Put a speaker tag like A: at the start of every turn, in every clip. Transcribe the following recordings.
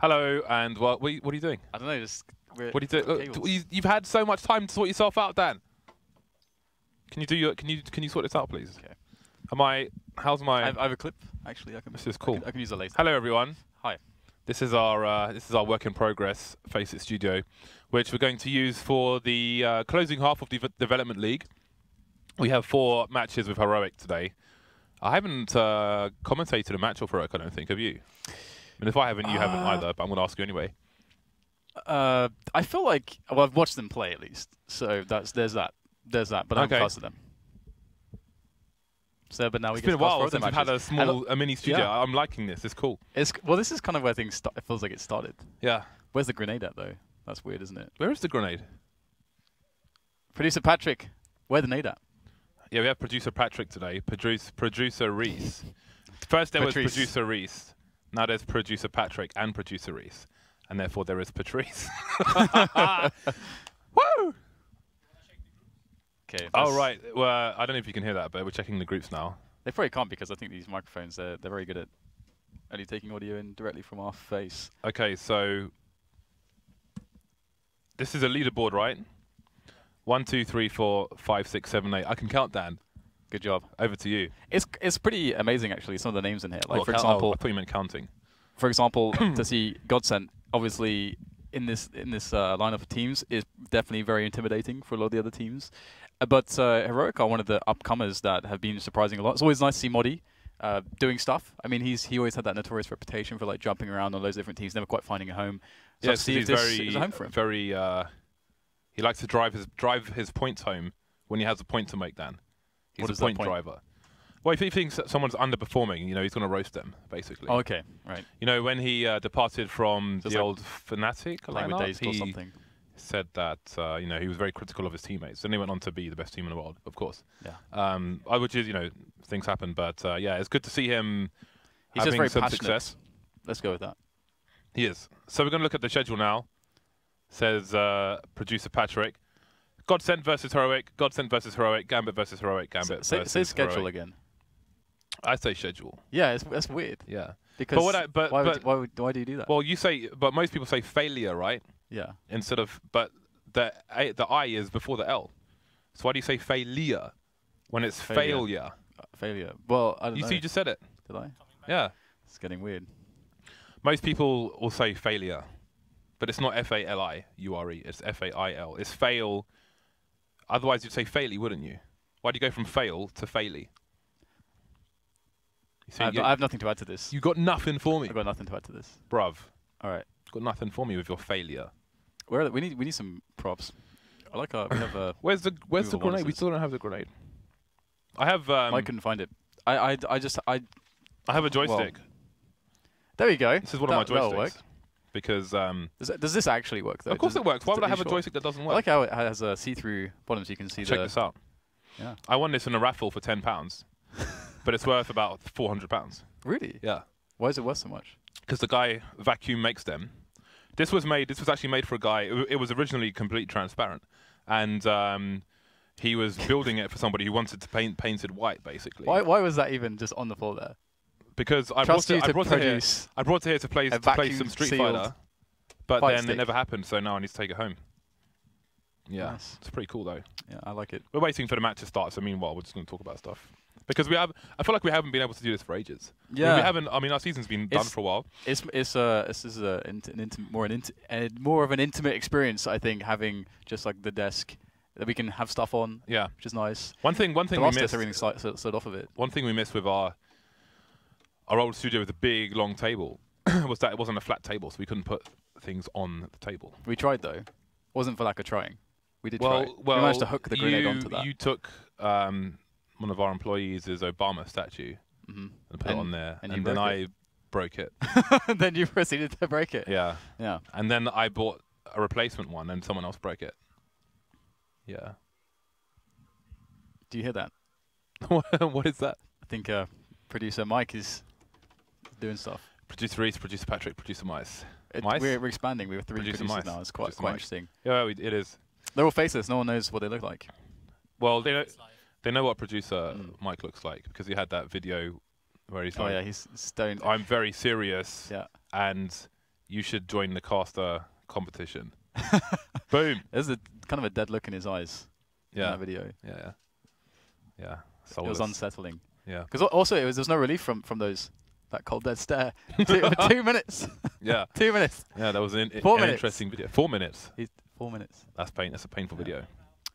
A: Hello, and what, what, are you, what are you doing?
B: I don't know. Just
A: What are you doing? Look, you, you've had so much time to sort yourself out, Dan. Can you do your? Can you can you sort this out, please?
B: Okay.
A: Am I? How's my?
B: I have, I have a clip actually. I can.
A: This is
B: I
A: cool.
B: can, I can use it later.
A: Hello, everyone.
B: Hi.
A: This is our uh, this is our work in progress FACEIT Studio, which we're going to use for the uh, closing half of the development league. We have four matches with Heroic today. I haven't uh, commentated a match of Heroic. I don't think. Have you? Mean, if I haven't, you haven't
B: Uh,
A: either. But I'm going to ask you anyway.
B: Uh, I feel like well, I've watched them play at least, so that's there's that, there's that. But I haven't
A: Okay.
B: casted them. So, but now we
A: It's
B: get
A: been a
B: to a
A: while since we've had a.
B: And
A: small, a mini studio.
B: yeah.
A: I'm liking this. It's cool.
B: It's well, this is kind of where things start. It feels like it started.
A: Yeah.
B: Where's the grenade at though? That's weird, isn't it?
A: Where is the grenade?
B: Producer Patrick, where the nade at?
A: Yeah, we have producer Patrick today. Produce, producer Reese. First there was producer Reese. Now there's producer Patrick and producer Reese, and therefore there is Patrice. Woo!
B: Okay.
A: Oh right. Well, I don't know if you can hear that, but we're checking the groups now.
B: They probably can't because I think these microphones they're they're very good at only taking audio in directly from our face.
A: Okay, so this is a leaderboard, right? One, two, three, four, five, six, seven, eight. I can count, Dan.
B: Good job.
A: Over to you.
B: It's it's pretty amazing actually. Some of the names in here, like
A: Oh,
B: for
A: count- oh,
B: example,
A: I thought you meant counting.
B: for example, to see Godsent obviously in this in this uh, lineup of teams is definitely very intimidating for a lot of the other teams. Uh, but uh, Heroic are one of the upcomers that have been surprising a lot. It's always nice to see MODDII uh, doing stuff. I mean, he's he always had that notorious reputation for like jumping around on those different teams, never quite finding a home. So
A: Yeah,
B: see
A: he's very,
B: home for him.
A: very. Uh, he likes to drive his drive his points home when he has a point to make. Dan, he's
B: What
A: a point,
B: point?
A: driver. Well, if he thinks that someone's underperforming, you know, he's going to roast them, basically.
B: Oh, okay, right.
A: You know, when he uh, departed from
B: it's
A: the
B: like
A: old Fnatic lineup,
B: Dazed or
A: he
B: something.
A: said that uh, you know he was very critical of his teammates, and he went on to be the best team in the world, of course.
B: Yeah.
A: Um, I which is you know things happen, but uh, yeah, it's good to see him
B: He's just
A: having
B: very
A: some
B: passionate.
A: success.
B: Let's go with that.
A: He is. So we're going to look at the schedule now. Says uh, producer Patrick. Godsent versus Heroic. Godsent versus Heroic. Gambit versus Heroic. Gambit
B: say,
A: versus
B: say schedule
A: Heroic.
B: again.
A: I say schedule.
B: Yeah, it's, that's weird.
A: Yeah.
B: Because
A: what I- but-
B: why,
A: but-
B: would, why, would, why do you do that?
A: Well, you say, but most people say failure, right?
B: yeah.
A: Instead of, but the a, the I is before the L. So why do you say failure when it's
B: Failure.
A: failure?
B: Uh, failure. Well, I don't
A: You
B: know.
A: see, you just said it.
B: Did I?
A: Yeah.
B: It's getting weird.
A: Most people will say failure, but it's not F A L I U R E. It's F A I L. It's fail. Otherwise, you'd say faily, wouldn't you? Why do you go from fail to faily? See,
B: I have, I have nothing to add to this.
A: you got nothing for me,
B: I've got nothing to add to this.
A: bruv.
B: All right.
A: Got nothing for me with your failure.
B: Where are we need we need some props. I like our we have a
A: Where's the Where's the grenade? We still don't have the grenade. I have um,
B: I couldn't find it. I I I just I
A: I have a joystick.
B: there we go.
A: this is one
B: That-
A: of my joysticks. Because um,
B: Does, does this actually work though?
A: of course
B: Does
A: it works. Why would I have a joystick that doesn't work?
B: I like how it has a see-through bottom, so you can see
A: Check this out.
B: Yeah.
A: I won this in a raffle for ten pounds, but it's worth about four hundred pounds.
B: Really?
A: Yeah.
B: Why is it worth so much?
A: because the guy vacuum makes them. This was made. This was actually made for a guy. It, it was originally complete transparent, and um, he was building it for somebody who wanted to paint painted white, basically.
B: Why why was that even just on the floor there?
A: Because I
B: Trust
A: brought it. I brought it here. I brought it here to play to play some Street Fighter, but then
B: stick.
A: it never happened. So now I need to take it home. Yeah,
B: Nice.
A: it's pretty cool though.
B: Yeah, I like it.
A: We're waiting for the match to start. So meanwhile, we're just going to talk about stuff because we have. I feel like we haven't been able to do this for ages. I mean,
B: Yeah.
A: we haven't. I mean, our season's been done for a while.
B: It's it's uh this is a int- an intimate more an int- uh, more of an intimate experience I think having just like the desk that we can have stuff on,
A: Yeah.
B: which is nice.
A: One thing. One thing
B: the
A: we
B: last
A: missed.
B: desk everything slid, slid, slid off of it.
A: one thing we missed with our our old studio with a big long table was that it wasn't a flat table, so we couldn't put things on the table.
B: We tried though, It wasn't for lack of trying. We did
A: well,
B: try.
A: well,
B: we managed to hook the grenade
A: you,
B: onto that.
A: You took um, one of our employees' Obama statue
B: hmm
A: and put it on there,
B: and
A: and, then I broke it.
B: then you proceeded to break it.
A: yeah,
B: Yeah.
A: and then I bought a replacement one, and someone else broke it. Yeah.
B: Do you hear that?
A: what is that?
B: I think uh, producer Mike is doing stuff.
A: Producer Reese, producer Patrick, producer Mice.
B: It,
A: Mice?
B: We're, we're expanding. We have three
A: Producer
B: producers
A: Mice.
B: now. It's quite
A: Producer
B: quite
A: Mike.
B: interesting.
A: Yeah, we- it is.
B: They're all faceless. No one knows what they look like.
A: Well, they know they know what producer
B: Mm.
A: Mike looks like because he had that video where he's
B: Oh
A: like,
B: yeah, he's stoned.
A: I'm very serious
B: yeah.
A: and you should join the caster competition. Boom.
B: There's a kind of a dead look in his eyes in
A: Yeah.
B: that video.
A: Yeah. Yeah. Yeah.
B: It was unsettling.
A: Yeah.
B: Because also it was there's no relief from from those that cold dead stare. two, two minutes.
A: Yeah.
B: two minutes.
A: Yeah. That was an,
B: Four
A: an
B: minutes.
A: interesting video. Four minutes.
B: He's four minutes.
A: That's pain. That's a painful video.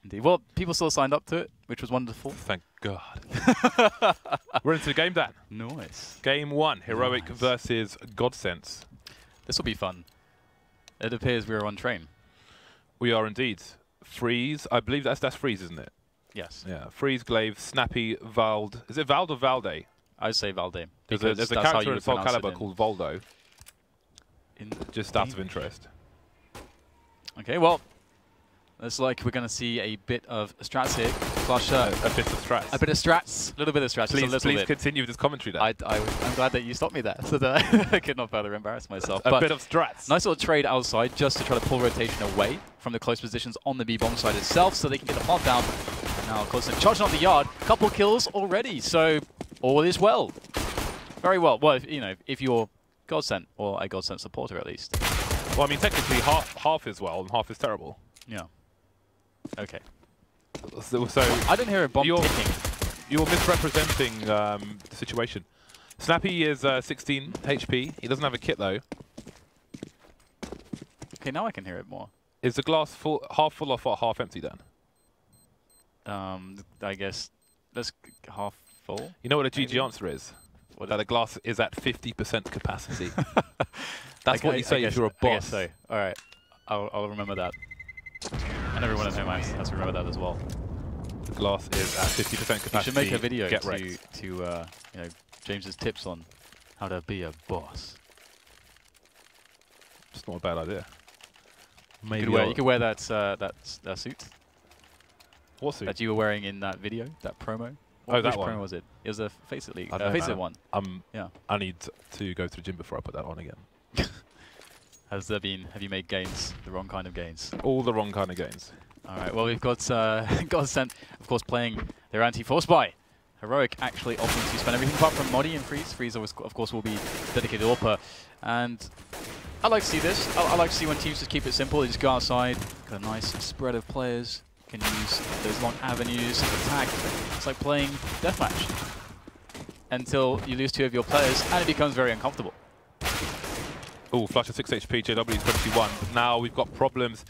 B: Indeed. Well, people still signed up to it, which was wonderful.
A: Thank God. We're into the game, Dan.
B: Nice.
A: Game one, Heroic
B: Nice.
A: versus Godsent.
B: This will be fun. It appears we are on train.
A: We are indeed. Friis. I believe that's that's Friis, isn't it?
B: Yes.
A: Yeah. Friis, gla1ve, Snappi, Vald. Is it Vald or Valde?
B: I would say Valde.
A: There's a, there's a character in Soul Calibur called Voldo,
B: in
A: just out of interest.
B: Okay, well, looks like we're going to see a bit of strats here. Flush,
A: A, a bit of strats.
B: a bit of strats, a little bit of strats,
A: please, please
B: bit.
A: continue with this commentary, Dan.
B: I, I, am glad that you stopped me there, so that I could not further embarrass myself.
A: a
B: but
A: bit of strats.
B: nice little trade outside just to try to pull rotation away from the close positions on the B bomb side itself, so they can get the plant down. Now, of course, charging up the yard. Couple kills already, so all is well. Very well. Well, if, you know, if you're Godsent or a Godsent supporter at least.
A: Well, I mean, technically, half half is well and half is terrible.
B: Yeah. Okay.
A: So, so
B: I didn't hear a bomb
A: You're-
B: ticking.
A: you're misrepresenting um, the situation. Snappi is uh, 16 HP. He doesn't have a kit though.
B: Okay, now I can hear it more.
A: Is the glass full, half full or half empty then?
B: Um, I guess that's g- half
A: You know what a GG
B: Maybe.
A: answer is?
B: What
A: That the glass is at 50% capacity. That's what you say if you're a boss.
B: so. All right, I'll, I'll remember that. And everyone at home has to remember that as well.
A: The glass is at 50% capacity.
B: You should make a video
A: Get
B: to
A: wrecked.
B: to uh, you know James's tips on how to be a boss.
A: It's not a bad idea.
B: You
A: Maybe
B: could wear, you could wear that uh, that that suit
A: what suit?
B: that you were wearing in that video, that promo.
A: Oh, that
B: Which
A: one.
B: was it? It was a FACEIT League,
A: I
B: uh, Face. It one.
A: Um,
B: Yeah.
A: I need to go to the gym before I put that on again.
B: Has there been? Have you made gains? The wrong kind of gains.
A: All the wrong kind of gains.
B: All right. Well, we've got uh, Godsent, of course, playing their anti-force buy. Heroic actually opting to spend everything apart from MODDII and Friis. Friis, always, of course, will be dedicated AWPer. And I like to see this. I, I like to see when teams just keep it simple. They just go outside, got a nice spread of players, can use those long avenues of attack. It's like playing deathmatch until you lose two of your players, and it becomes very uncomfortable.
A: Oh, Flush at 6 HP, JW is 21. Now we've got problems.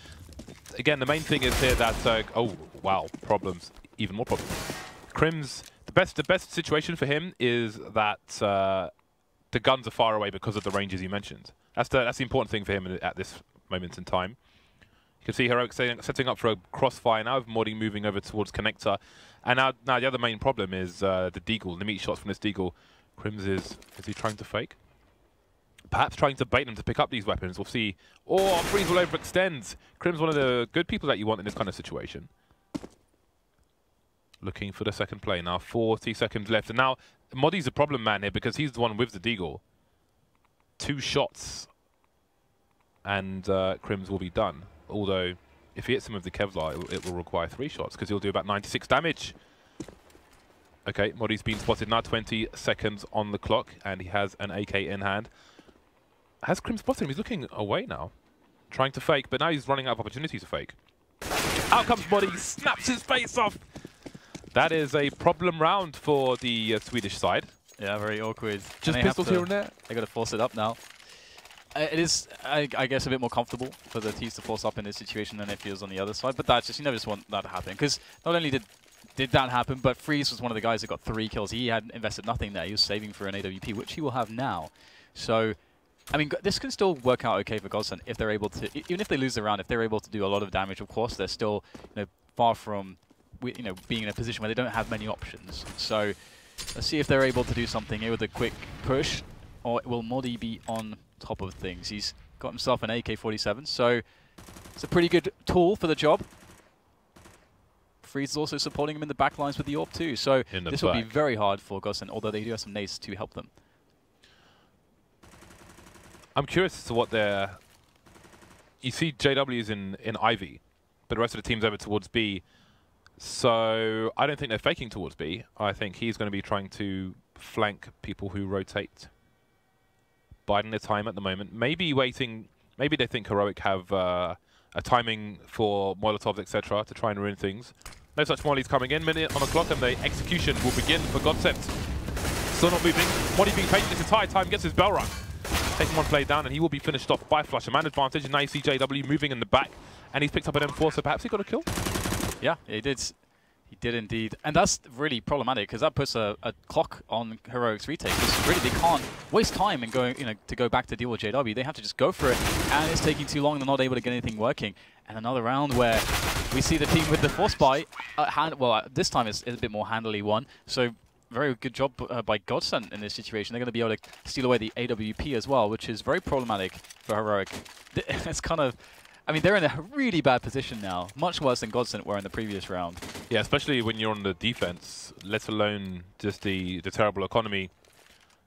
A: Again, the main thing is here that, uh, oh, wow, problems. Even more problems. KRIMZ, the best the best situation for him is that uh, the guns are far away because of the ranges you mentioned. That's the, that's the important thing for him at this moment in time. You can see Heroic setting, up for a crossfire now with MODDII moving over towards Connector. And now, now the other main problem is uh, the Deagle, the meat shots from this Deagle. KRIMZ is, is he trying to fake? perhaps trying to bait them to pick up these weapons. We'll see. Or Friis will overextend. Crim's one of the good people that you want in this kind of situation. Looking for the second play now. 40 seconds left. And now, MODDII's a problem man here because he's the one with the Deagle. Two shots. And uh, KRIMZ will be done. Although, if he hits him with the Kevlar, it will, it will require three shots because he'll do about 96 damage. Okay, MODDII's been spotted now. 20 seconds on the clock. And he has an AK in hand. Has Crim spotted him? He's looking away now. Trying to fake, but now he's running out of opportunities to fake. Out comes MODDII, snaps his face off. That is a problem round for the uh, Swedish side.
B: Yeah, very awkward.
A: Just pistols
B: to-
A: here and there.
B: They got to force it up now. Uh, it is, I, I guess, a bit more comfortable for the teams to force up in this situation than he was on the other side. But that's just you never just want that to happen because not only did did that happen, but Friis was one of the guys that got three kills. He had invested nothing there. He was saving for an AWP, which he will have now. So, I mean, this can still work out okay for Godsent if they're able to, even if they lose the round, if they're able to do a lot of damage. Of course, they're still, you know, far from, you know, being in a position where they don't have many options. So, let's see if they're able to do something here with a quick push, or will MODDII be on top of things? He's got himself an AK-47, so it's a pretty good tool for the job. Friis is also supporting him in the back lines with the AWP too, so this will be very hard for Godsent, although they do have some nades to help them.
A: I'm curious as to what their... You see JW's in, in Ivy, but the rest of the team's over towards B. So I don't think they're faking towards B. I think he's going to be trying to flank people who rotate biding their time at the moment. Maybe waiting. Maybe they think Heroic have uh, a timing for Molotovs, etc., to try and ruin things. No such mollies coming in. Minute on the clock, and the execution will begin for Godsent. Still not moving. MODDII being patient this entire time. Gets his bell rung. Taking one play down, and he will be finished off by Flusha. Man advantage. And now you see JW moving in the back, and he's picked up an M4, so perhaps he got a kill.
B: Yeah, he did. He did indeed. And that's really problematic because that puts a, a, clock on Heroic's retake. Because really they can't waste time and going, you know, to go back to deal with JW. They have to just go for it. And it's taking too long. They're not able to get anything working. And another round where we see the team with the force buy. Uh, hand, well, uh, this time it's, it's, a bit more handily won. So very good job uh, by Godsent in this situation. They're going to be able to steal away the AWP as well, which is very problematic for Heroic. it's kind of I mean, they're in a really bad position now, much worse than Godsent were in the previous round.
A: Yeah, especially when you're on the defense, let alone just the, the terrible economy.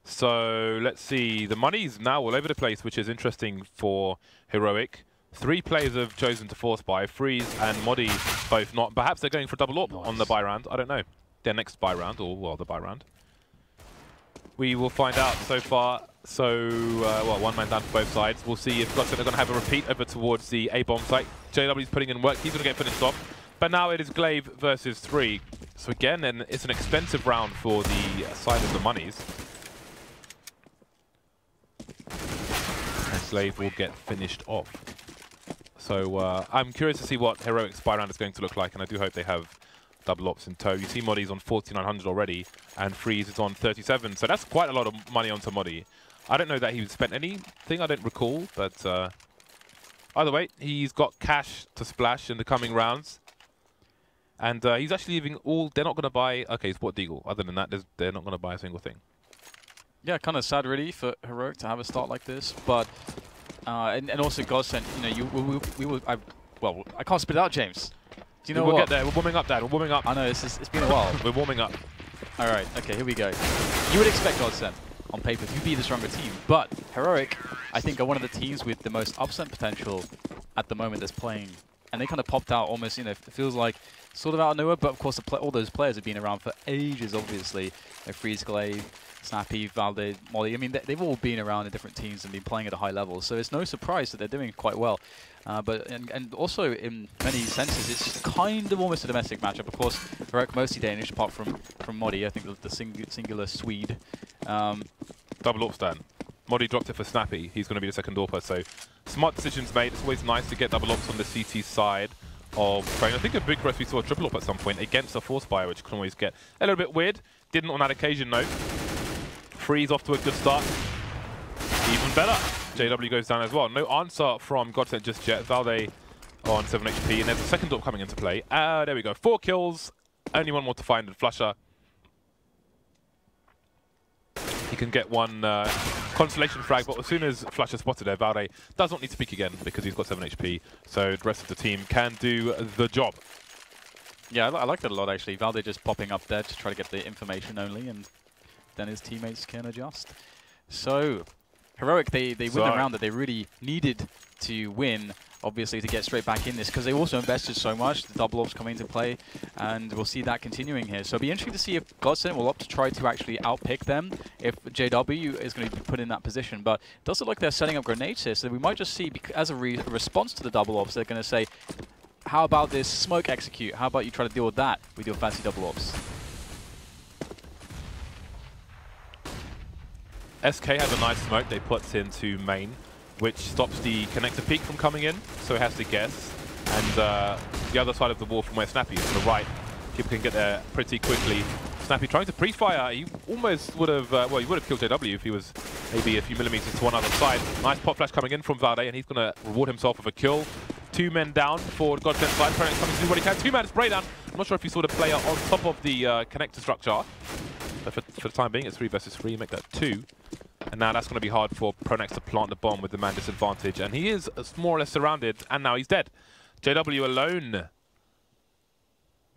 A: So let's see. The money's now all over the place, which is interesting for Heroic. Three players have chosen to force buy. Friis and MODDII both not. Perhaps they're going for double up nice. on the buy round. I don't know. Their next buy round, or, well, the buy round. We will find out so far. So, uh, well, one man down for both sides. We'll see if Godsent are going to have a repeat over towards the A-bomb site. JW's putting in work. He's going to get finished off. But now it is gla1ve versus three. So again, and it's an expensive round for the side of the monies. And gla1ve will get finished off. So uh, I'm curious to see what Heroic Spy round is going to look like, and I do hope they have double ops in tow. You see MODDII's on 4,900 already, and Friis is on 37, so that's quite a lot of money onto MODDII. I don't know that he spent anything, I don't recall, but uh, either way, he's got cash to splash in the coming rounds. And uh, he's actually leaving all, they're not going to buy, okay, he's bought Deagle. Other than that, they're not going to buy a single thing.
B: Yeah, kind of sad really for Heroic to have a start like this, but, uh, and, and also Godsent, you know, you, we, we, we will, I, well, I can't spit out, James. Do you know
A: we'll
B: what?
A: get there. We're warming up, Dad. We're warming up.
B: I know, it's, it's been a while.
A: We're warming up.
B: All right, okay, here we go. You would expect Godsent on paper to be the stronger team, but Heroic, I think, are one of the teams with the most upset potential at the moment that's playing. And they kind of popped out almost, you know, it feels like sort of out of nowhere, but of course all those players have been around for ages, obviously. You Friis gla1ve, Snappi, Valde, MODDII. I mean, they've all been around in different teams and been playing at a high level, so it's no surprise that they're doing quite well. Uh, but and, and also in many senses, it's kind of almost a domestic matchup. Of course, Heroic mostly Danish, apart from from MODDII. I think the, the sing singular Swede. Um,
A: Double up stand. MODDII dropped it for Snappi. He's going to be the second AWPer. So smart decisions made. It's always nice to get double ops on the CT side of Train. I think a big rest we saw a triple up at some point against a Force Fire, which can always get a little bit weird. Didn't on that occasion, though. Friis off to a good start. Even better. JW goes down as well. No answer from Godsent just yet. Valde on 7 HP, and there's a second door coming into play. Uh, there we go. Four kills. Only one more to find, and Flusha. He can get one uh, consolation frag, but as soon as Flusha spotted there, Valde does not need to peek again because he's got 7 HP, so the rest of the team can do the job.
B: Yeah, I, I like that a lot, actually. Valde just popping up there to try to get the information only, and then his teammates can adjust. So, Heroic, they, they win the round that they really needed to win, obviously, to get straight back in this, because they also invested so much, the double ops coming into play, and we'll see that continuing here. So it'll be interesting to see if Godsent will opt to try to actually outpick them, if JW is going to be put in that position. But does it does look like they're setting up grenades here, so we might just see, as a re response to the double ops, they're going to say, how about this smoke execute? How about you try to deal with that with your fancy double ops?
A: SK has a nice smoke they put into main, which stops the connector peak from coming in, so it has to guess. And uh, the other side of the wall from where Snappi is, to the right, people can get there pretty quickly. Snappi trying to pre-fire, he almost would have, uh, well, he would have killed JW if he was maybe a few millimeters to one other side. Nice pop flash coming in from Valde, and he's going to reward himself with a kill. Two men down for Godsent side. Pronax coming to do what he can. Two man spray down. I'm not sure if you saw the player on top of the uh, connector structure. For, for the time being, it's three versus three. Make that two. And now that's going to be hard for Pronax to plant the bomb with the man disadvantage. And he is uh, more or less surrounded, and now he's dead. JW alone.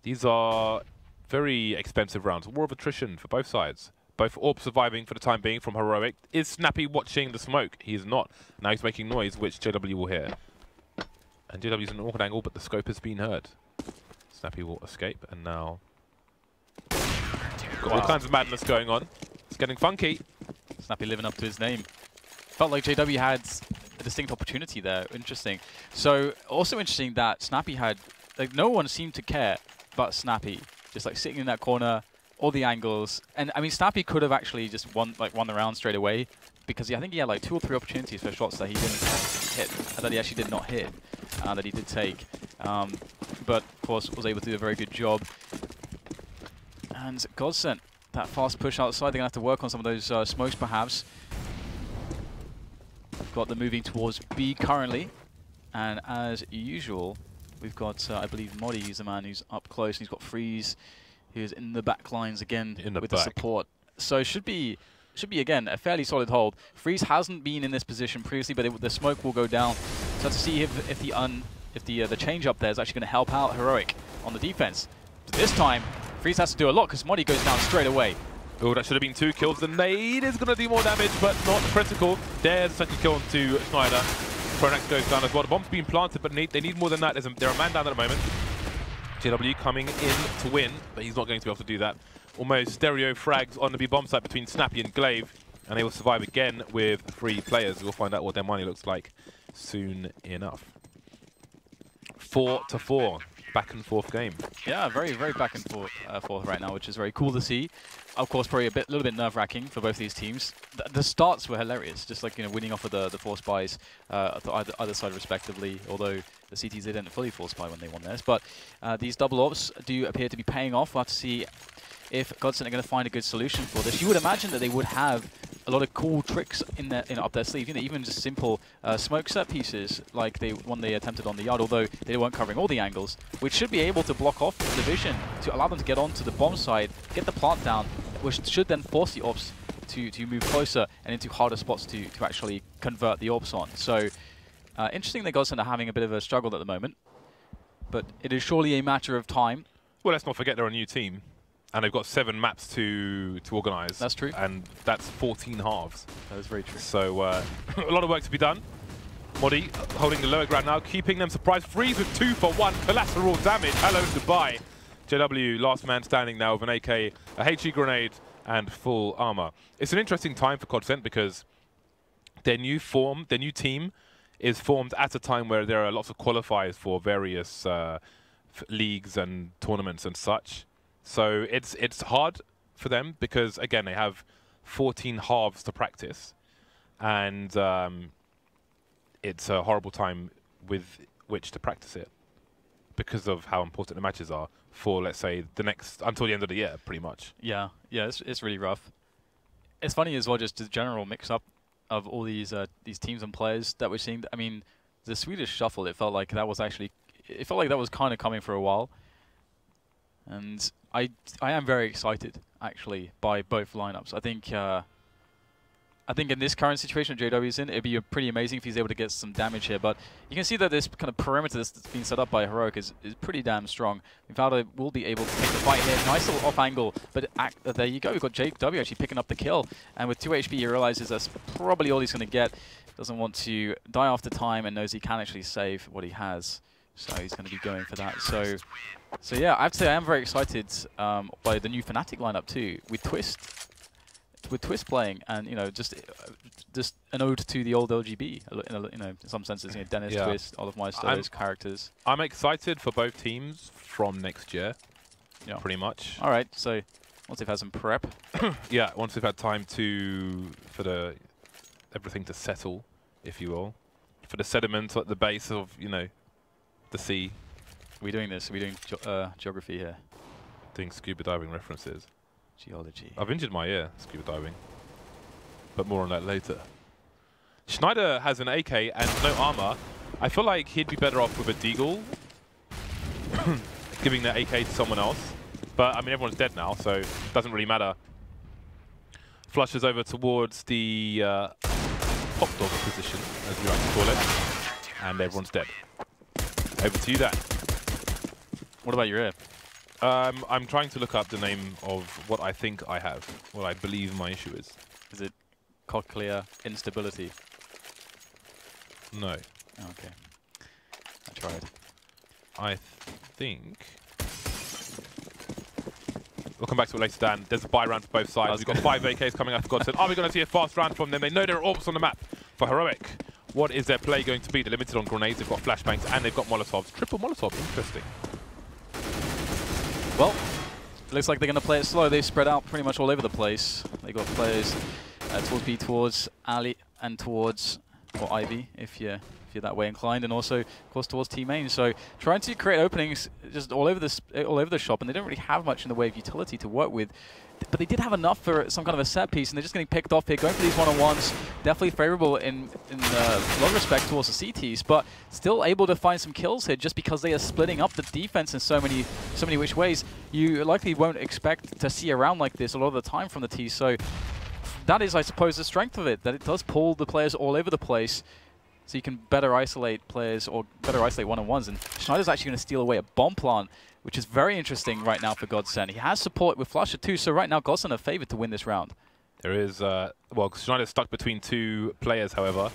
A: These are very expensive rounds. War of attrition for both sides. Both AWP surviving for the time being from Heroic. Is Snappi watching the smoke? He is not. Now he's making noise, which JW will hear. And JW's in an awkward angle, but the scope has been heard. Snappi will escape, and now... Got wow. all kinds of madness going on. It's getting funky.
B: Snappi living up to his name. felt like JW had a distinct opportunity there. Interesting. So also interesting that Snappi had like no one seemed to care about Snappi, just like sitting in that corner, all the angles, and I mean Snappi could have actually just won like won the round straight away because he, I think he had like two or three opportunities for shots that he didn't hit, and that he actually did not hit, uh, that he did take, um, but of course was able to do a very good job. And Godsent, that fast push outside, they're gonna have to work on some of those uh, smokes perhaps. We've got them moving towards B currently, and as usual, we've got, uh, I believe, MODDII, he's the man who's up close, and he's got Friis, who's in the back lines again
A: In the
B: with
A: back.
B: the support. So should be, should be again a fairly solid hold. Friis hasn't been in this position previously, but it, the smoke will go down. So to see if, if the un, if the uh, the change up there is actually going to help out Heroic on the defense. But this time, Friis has to do a lot because MODDII goes down straight away.
A: Oh, that should have been two kills. The nade is going to do more damage, but not critical. There's a second kill onto znajder. Pronax goes down as well. The bomb's being planted, but need, they need more than that. A, they're a man down at the moment. JW coming in to win, but he's not going to be able to do that. Almost stereo frags on the B bomb site between Snappi and gla1ve, and they will survive again with three players. We'll find out what their money looks like soon enough. Four to four, back and forth game.
B: Yeah, very, very back and forth, uh, forth right now, which is very cool to see. Of course, probably a bit, little bit nerve-wracking for both these teams. The, the starts were hilarious, just like you know, winning off of the the force buys uh, the either, either side respectively. Although the CTs didn't fully force buy when they won theirs, but uh, these double ops do appear to be paying off. We'll have to see if Godsent are going to find a good solution for this. You would imagine that they would have a lot of cool tricks in their in up their sleeve. You know, even just simple uh, smoke set pieces like they one they attempted on the yard, although they weren't covering all the angles, which should be able to block off the division to allow them to get onto the bomb side, get the plant down, which should then force the ops to to move closer and into harder spots to to actually convert the ops on. So. Uh, interesting that Godsent are having a bit of a struggle at the moment, but it is surely a matter of time.
A: Well, let's not forget they're a new team, and they've got seven maps to to organise.
B: That's true.
A: and that's 14 halves.
B: That is very true.
A: So uh, a lot of work to be done. MODDII holding the lower ground now, keeping them surprised. Friis with two for one collateral damage. Hello, goodbye. JW, last man standing now with an AK, a HE grenade, and full armor. It's an interesting time for Godsent because their new form, their new team, is formed at a time where there are lots of qualifiers for various uh, f- leagues and tournaments and such. So it's it's hard for them because again they have 14 halves to practice, and um, it's a horrible time with which to practice it because of how important the matches are for let's say the next until the end of the year, pretty much.
B: Yeah, yeah, it's, it's really rough. It's funny as well, just the general mix-up of all these uh, these teams and players that we're seeing. I mean, the Swedish shuffle. It felt like that was actually, it felt like that was kind of coming for a while. And I I am very excited actually by both lineups. I think uh, I think in this current situation that JW is in, it'd be pretty amazing if he's able to get some damage here. But you can see that this kind of perimeter that's been set up by Heroic is, is pretty damn strong. Vivaldo will be able to take the fight here. Nice little off angle, but uh, there you go. We've got JW actually picking up the kill. And with 2 HP, he realizes that's probably all he's going to get. Doesn't want to die after time and knows he can actually save what he has. So he's going to be going for that. So, so yeah, I have to say I am very excited um, by the new Fnatic lineup too. With Twist, with Twist playing, and you know, just uh, just an ode to the old LGB. In a, you know, in some senses, you know, Dennis
A: Yeah.
B: Twist, olofmeister,
A: I'm-
B: those characters.
A: I'm excited for both teams from next year,
B: Yeah.
A: pretty much.
B: All right, so once they've had some prep,
A: Yeah, once they've had time to for the everything to settle, if you will, for the sediment at the base of you know the sea,
B: we're doing this. We're doing ge- uh, geography here,
A: doing scuba diving references.
B: geology.
A: I've injured my ear scuba diving, but more on that later. znajder has an AK and no armor. I feel like he'd be better off with a deagle, giving that AK to someone else. But I mean, everyone's dead now, so it doesn't really matter. Flushes over towards the uh, pop dog position, as we like to call it, and everyone's dead. Over to you, Dan.
B: What about your ear?
A: Um, I'm trying to look up the name of what I think I have, what I believe my issue is.
B: Is it cochlear instability?
A: No.
B: Okay, I tried.
A: I think. We'll come back to it later, Dan. There's a buy round for both sides. We've got five AKs coming out for Godsent. Are we going to see a fast round from them? They know there are orbs on the map. for Heroic, what is their play going to be? They're limited on grenades, they've got flashbangs, and they've got Molotovs. Triple Molotov, interesting.
B: Well, looks like they're going to play it slow. They've spread out pretty much all over the place. They've got players uh, towards B, towards Ali, and towards or Ivy, if you're if you're that way inclined, and also of course towards T main. So trying to create openings just all over this all over the shop, and they don't really have much in the way of utility to work with but they did have enough for some kind of a set piece, and they're just getting picked off here, going for these one-on-ones. Definitely favorable in, in uh, a lot of respect towards the CTs, but still able to find some kills here just because they are splitting up the defense in so many so many which ways. You likely won't expect to see a round like this a lot of the time from the T, so that is, I suppose, the strength of it, that it does pull the players all over the place so you can better isolate players or better isolate one-on-ones. And znajder's actually going to steal away a bomb plant which is very interesting right now for Godsent. He has support with Flusha too, so right now Godsent are favored to win this round.
A: There is, uh, well, znajder's stuck between two players, however.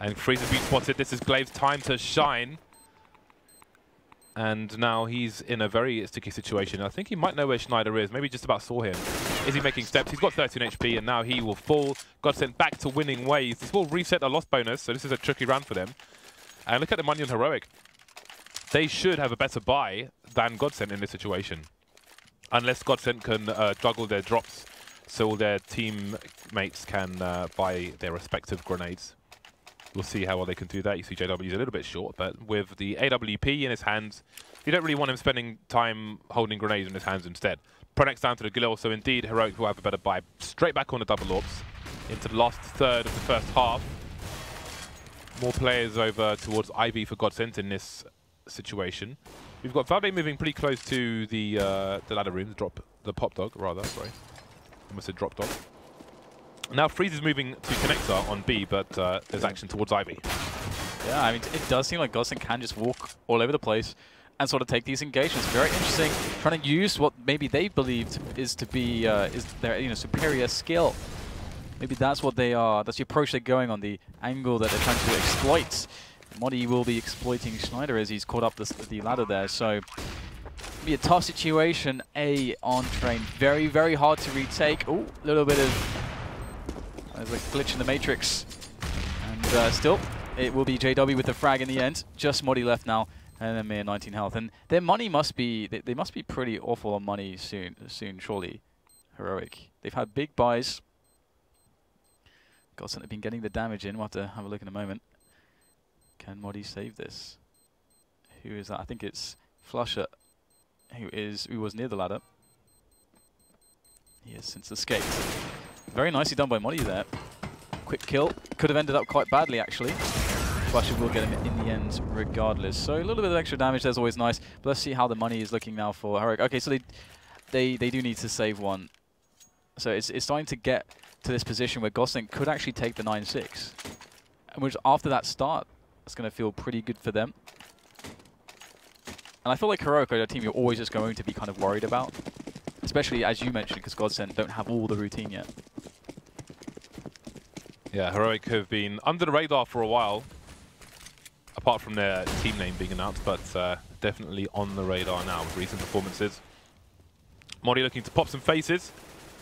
A: And Freezer's been spotted. This is gla1ve's time to shine. And now he's in a very sticky situation. I think he might know where znajder is. Maybe just about saw him. Is he making steps? He's got 13 HP, and now he will fall. Godsent back to winning ways. This will reset a loss bonus, so this is a tricky round for them. And look at the money on Heroic they should have a better buy than Godsent in this situation. Unless Godsent can uh, juggle their drops so their teammates can uh, buy their respective grenades. We'll see how well they can do that. You see JW is a little bit short, but with the AWP in his hands, you don't really want him spending time holding grenades in his hands instead. Pronax down to the Galil, so indeed Heroic will have a better buy. Straight back on the double orbs into the last third of the first half. More players over towards Ivy for Godsent in this situation. We've got Valde moving pretty close to the uh, the ladder room, the drop, the pop dog rather. Sorry, almost said drop dog. Now Friis is moving to Connector on B, but uh, there's action towards Ivy.
B: Yeah, I mean it does seem like Godsent can just walk all over the place and sort of take these engagements. Very interesting, trying to use what maybe they believed is to be uh, is their you know superior skill. Maybe that's what they are. That's the approach they're going on, the angle that they're trying to exploit. MODDII will be exploiting znajder as he's caught up the, the ladder there, so be a tough situation. A on train, very, very hard to retake. Oh, a little bit of there's a glitch in the matrix. And uh, still, it will be JW with the frag in the end. Just MODDII left now, and then mere 19 health. And their money must be, they, they must be pretty awful on money soon, soon, surely. Heroic. They've had big buys. Got something been getting the damage in. We'll have to have a look in a moment. Can MODDII save this? Who is that? I think it's Flusha, who is who was near the ladder. He has since escaped. Very nicely done by MODDII there. Quick kill. Could have ended up quite badly, actually. Flusha will get him in the end regardless. So a little bit of extra damage there's always nice. But let's see how the money is looking now for Heroic. Okay, so they they they do need to save one. So it's it's starting to get to this position where Gosling could actually take the 9-6. Which after that start, it's going to feel pretty good for them. And I feel like are a team you're always just going to be kind of worried about. Especially, as you mentioned, because Godsent don't have all the routine yet.
A: Yeah, Heroic have been under the radar for a while. Apart from their team name being announced, but uh, definitely on the radar now with recent performances. MODDII looking to pop some faces.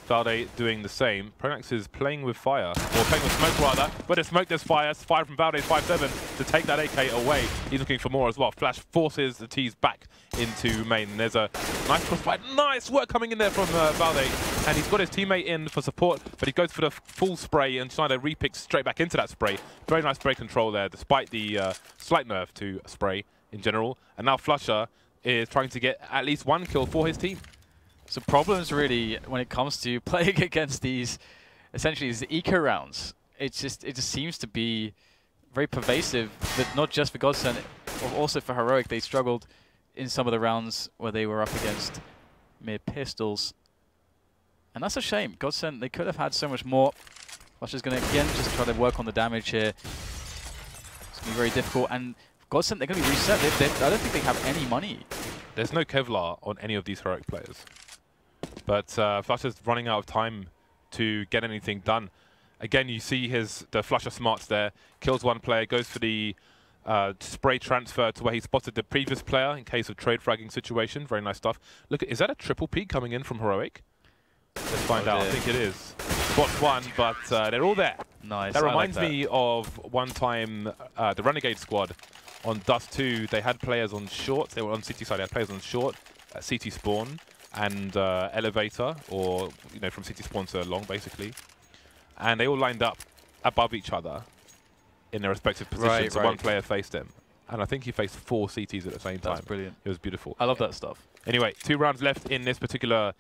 A: Valde doing the same. Pronax is playing with fire, or playing with smoke rather, but the smoke there's fire. Fire from Valde 5-7 to take that AK away. He's looking for more as well. Flash forces the T's back into main. And there's a nice crossfire. Nice work coming in there from uh, Valde. And he's got his teammate in for support, but he goes for the full spray and znajder repicks straight back into that spray. Very nice spray control there, despite the uh, slight nerf to spray in general. And now Flusha is trying to get at least one kill for his team.
B: So problems really when it comes to playing against these, essentially these eco rounds. It's just it just seems to be very pervasive, but not just for Godsent, also for Heroic. They struggled in some of the rounds where they were up against mere pistols. And that's a shame. Godsent, they could have had so much more. Flush is going to, again, just try to work on the damage here. It's going to be very difficult. And Godsent, they're going to be reset. They, they, I don't think they have any money.
A: There's no Kevlar on any of these Heroic players. But uh, Flusha's running out of time to get anything done. Again, you see his the Flusha smarts there. Kills one player, goes for the uh, spray transfer to where he spotted the previous player in case of trade fragging situation. Very nice stuff. Look, is that a triple P coming in from Heroic? Let's find
B: Oh
A: out. I think it is. Spots one, but uh, they're all there.
B: Nice.
A: That
B: I like
A: reminds
B: that.
A: me of one time uh, the Renegade squad on Dust 2. They had players on short. They were on CT side. They had players on short at CT spawn and uh, elevator, or you know from city spawn to long basically, and they all lined up above each other in their respective positions.
B: Right,
A: so one player faced them, and I think he faced four CTs at the same time.
B: That's brilliant.
A: It was beautiful.
B: I love that stuff.
A: Anyway, two rounds left in this particular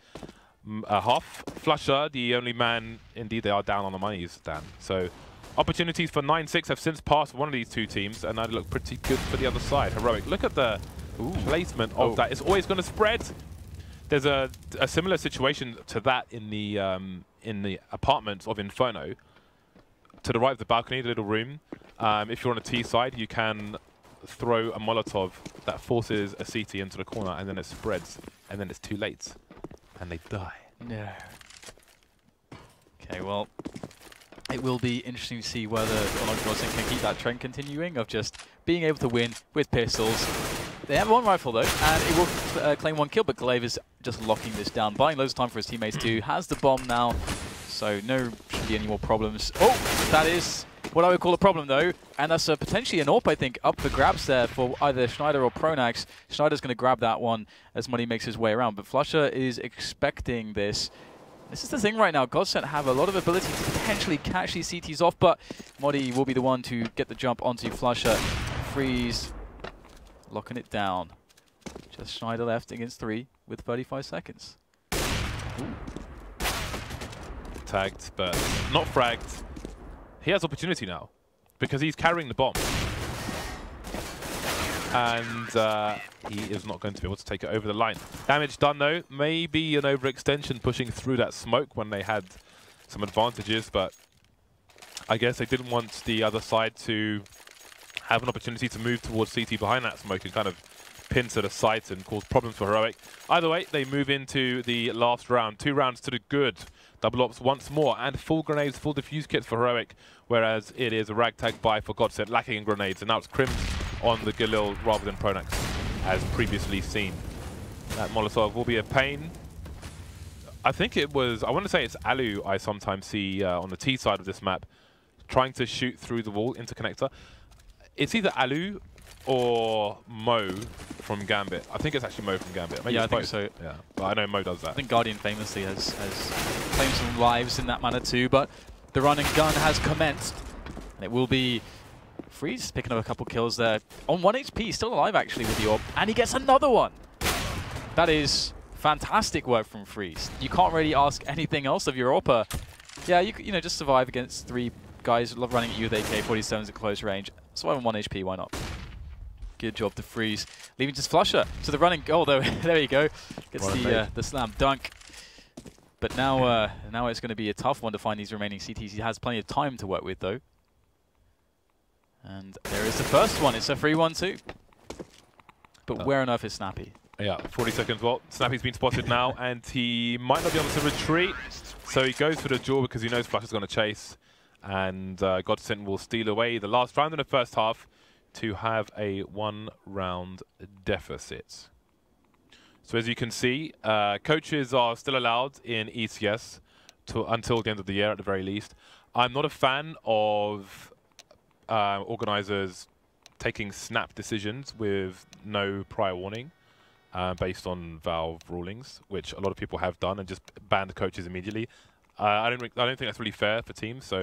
A: mm, uh, half. Flusha, the only man, indeed, they are down on the monies, Dan. So opportunities for 9-6 have since passed one of these two teams, and that look pretty good for the other side. Heroic, look at the placement of
B: Oh.
A: that. It's always going to spread. There's a, a similar situation to that in the um, in the apartments of Inferno. To the right of the balcony, the little room. Um, if you're on a T side, you can throw a Molotov that forces a CT into the corner, and then it spreads, and then it's too late, and they die.
B: No. Okay, well, it will be interesting to see whether Donald Johnson can keep that trend continuing of just being able to win with pistols. They have one rifle though, and it will uh, claim one kill, but gla1ve is just locking this down, buying loads of time for his teammates too. Has the bomb now, so no should be any more problems. Oh, that is what I would call a problem though, and that's uh, potentially an AWP I think up for grabs there for either znajder or Pronax. znajder's going to grab that one as Money makes his way around, but Flusha is expecting this. This is the thing right now. Godsent have a lot of ability to potentially catch these CTs off, but MODDII will be the one to get the jump onto Flusha. Friis, locking it down. Just znajder left against three with 35 seconds.
A: Tagged, but not fragged. He has opportunity now because he's carrying the bomb. And uh, he is not going to be able to take it over the line. Damage done though. Maybe an overextension pushing through that smoke when they had some advantages, but I guess they didn't want the other side to have an opportunity to move towards CT behind that smoke and kind of pin to the site and cause problems for Heroic. Either way, they move into the last round. Two rounds to the good. Double ops once more, and full grenades, full defuse kits for Heroic, whereas it is a ragtag buy for Godsent, lacking in grenades, and now it's Crimp on the Galil rather than Pronax, as previously seen. That Molotov will be a pain. I think it was, I want to say it's Alu I sometimes see uh, on the T side of this map, trying to shoot through the wall into connector. It's either Alu or Mo from Gambit. I think it's actually Mo from Gambit. Maybe
B: Yeah, I think
A: both.
B: so.
A: Yeah, but I know Mo does that.
B: I think Guardian famously has, has claimed some lives in that manner too, but the run and gun has commenced. And it will be Friis picking up a couple kills there. On 1 HP, still alive actually with the orb, and he gets another one. That is fantastic work from Friis. You can't really ask anything else of your AWPer. Yeah, you, you know, just survive against three guys running at you with AK-47s at close range. Survive on 1 HP, why not? Good job to Friis. Leaving just Flusha to the running goal though. there you go. Gets the uh, the slam dunk. But now uh, now it's going to be a tough one to find these remaining CTs. He has plenty of time to work with though. And there is the first one. It's a free one too. But
A: Uh,
B: where on earth is Snappi?
A: Yeah, 40 seconds. Well, Snappi's been spotted now, and he might not be able to retreat. So he goes for the jaw because he knows Flush is going to chase. And uh, Godsent will steal away the last round in the first half to have a one-round deficit. So as you can see, uh, coaches are still allowed in ECS to, until the end of the year at the very least. I'm not a fan of uh, organizers taking snap decisions with no prior warning uh, based on Valve rulings, which a lot of people have done and just banned coaches immediately. Uh, I don't. re- I don't think that's really fair for teams. So,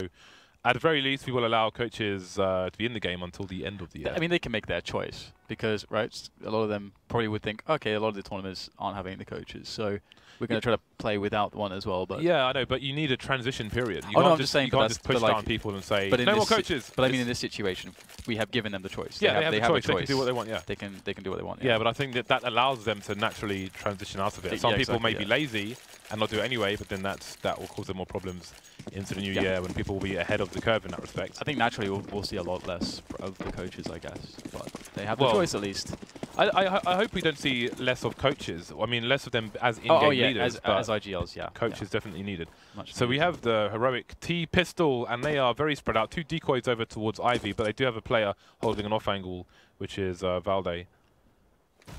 A: at the very least, we will allow coaches uh, to be in the game until the end of the year.
B: I mean, they can make their choice because, right, a lot of them probably would think, okay, a lot of the tournaments aren't having the coaches, so we're going to try to play without one as well. But
A: yeah, I know, but you need a transition period. You
B: Oh, no,
A: can't
B: I'm
A: just,
B: just saying,
A: you can't just push
B: like-
A: down people and say
B: but
A: no more coaches.
B: But I mean, in this situation, we have given them the choice.
A: yeah,
B: they have,
A: they have,
B: they
A: a choice. They can do what they want. Yeah.
B: They can they can do what they want.
A: Yeah, but I think that that allows them to naturally transition out of it. Some
B: yeah,
A: people may
B: exactly,
A: be lazy and not do it anyway, but then that's that will cause them more problems into the new
B: Yeah.
A: year when people will be ahead of the curve in that respect.
B: I think naturally we'll, we'll see a lot less of the coaches, I guess. But they have
A: Well,
B: the choice at least.
A: I, I, I hope we don't see less of coaches. I mean, less of them as in-game
B: Oh, oh, yeah,
A: leaders,
B: as,
A: but
B: as IGLs, yeah.
A: coaches definitely needed.
B: much
A: So we have the heroic T pistol, and they are very spread out. Two decoys over towards Ivy, but they do have a player holding an off angle, which is uh, Valde.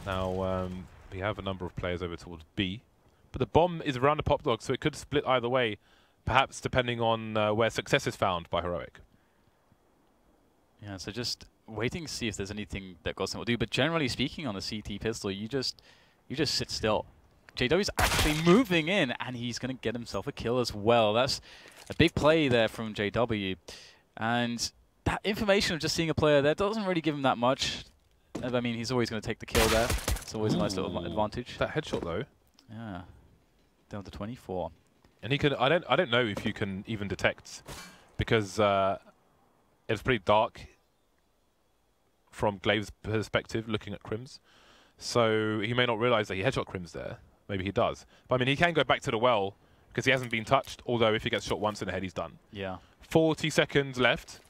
A: Now um, we have a number of players over towards B. but the bomb is around the pop dog, so it could split either way, perhaps depending on uh, where success is found by Heroic.
B: Yeah, so just waiting to see if there's anything that Godsent will do. But generally speaking, on the CT pistol, you just you just sit still. JW's actually moving in, and he's going to get himself a kill as well. That's a big play there from JW. And that information of just seeing a player there doesn't really give him that much. I mean, he's always going to take the kill there. It's always Ooh. a nice little advantage.
A: That headshot, though.
B: Yeah. Down to 24.
A: And he can. I don't. I don't know if you can even detect, because uh, it's pretty dark from gla1ve's perspective, looking at KRIMZ. So he may not realize that he headshot KRIMZ there. Maybe he does. But I mean, he can go back to the well because he hasn't been touched, although if he gets shot once in the head, he's done.
B: Yeah.
A: 40 seconds left,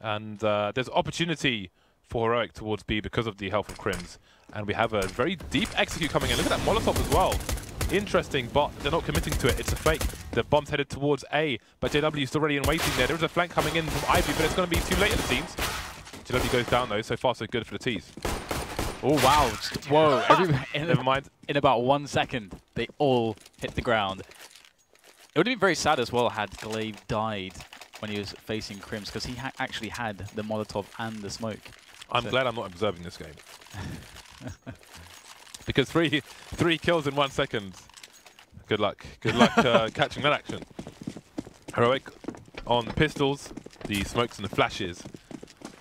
A: and uh, there's opportunity for Heroic towards B because of the health of KRIMZ. And we have a very deep execute coming in. Look at that Molotov as well. Interesting, but they're not committing to it. It's a fake. The bomb's headed towards A, but JW is still ready and waiting there. There's a flank coming in from Ivy, but it's going to be too late, it seems. JW goes down, though. So far, so good for the T's.
B: Oh, wow. Whoa. Every,
A: Never mind.
B: In about one second, they all hit the ground. It would have been very sad as well had gla1ve died when he was facing KRIMZ, because he ha actually had the Molotov and the smoke.
A: I'm so glad I'm not observing this game. because three three kills in one second. Good luck. Good luck uh, catching that action. Heroic on the pistols, the smokes and the flashes.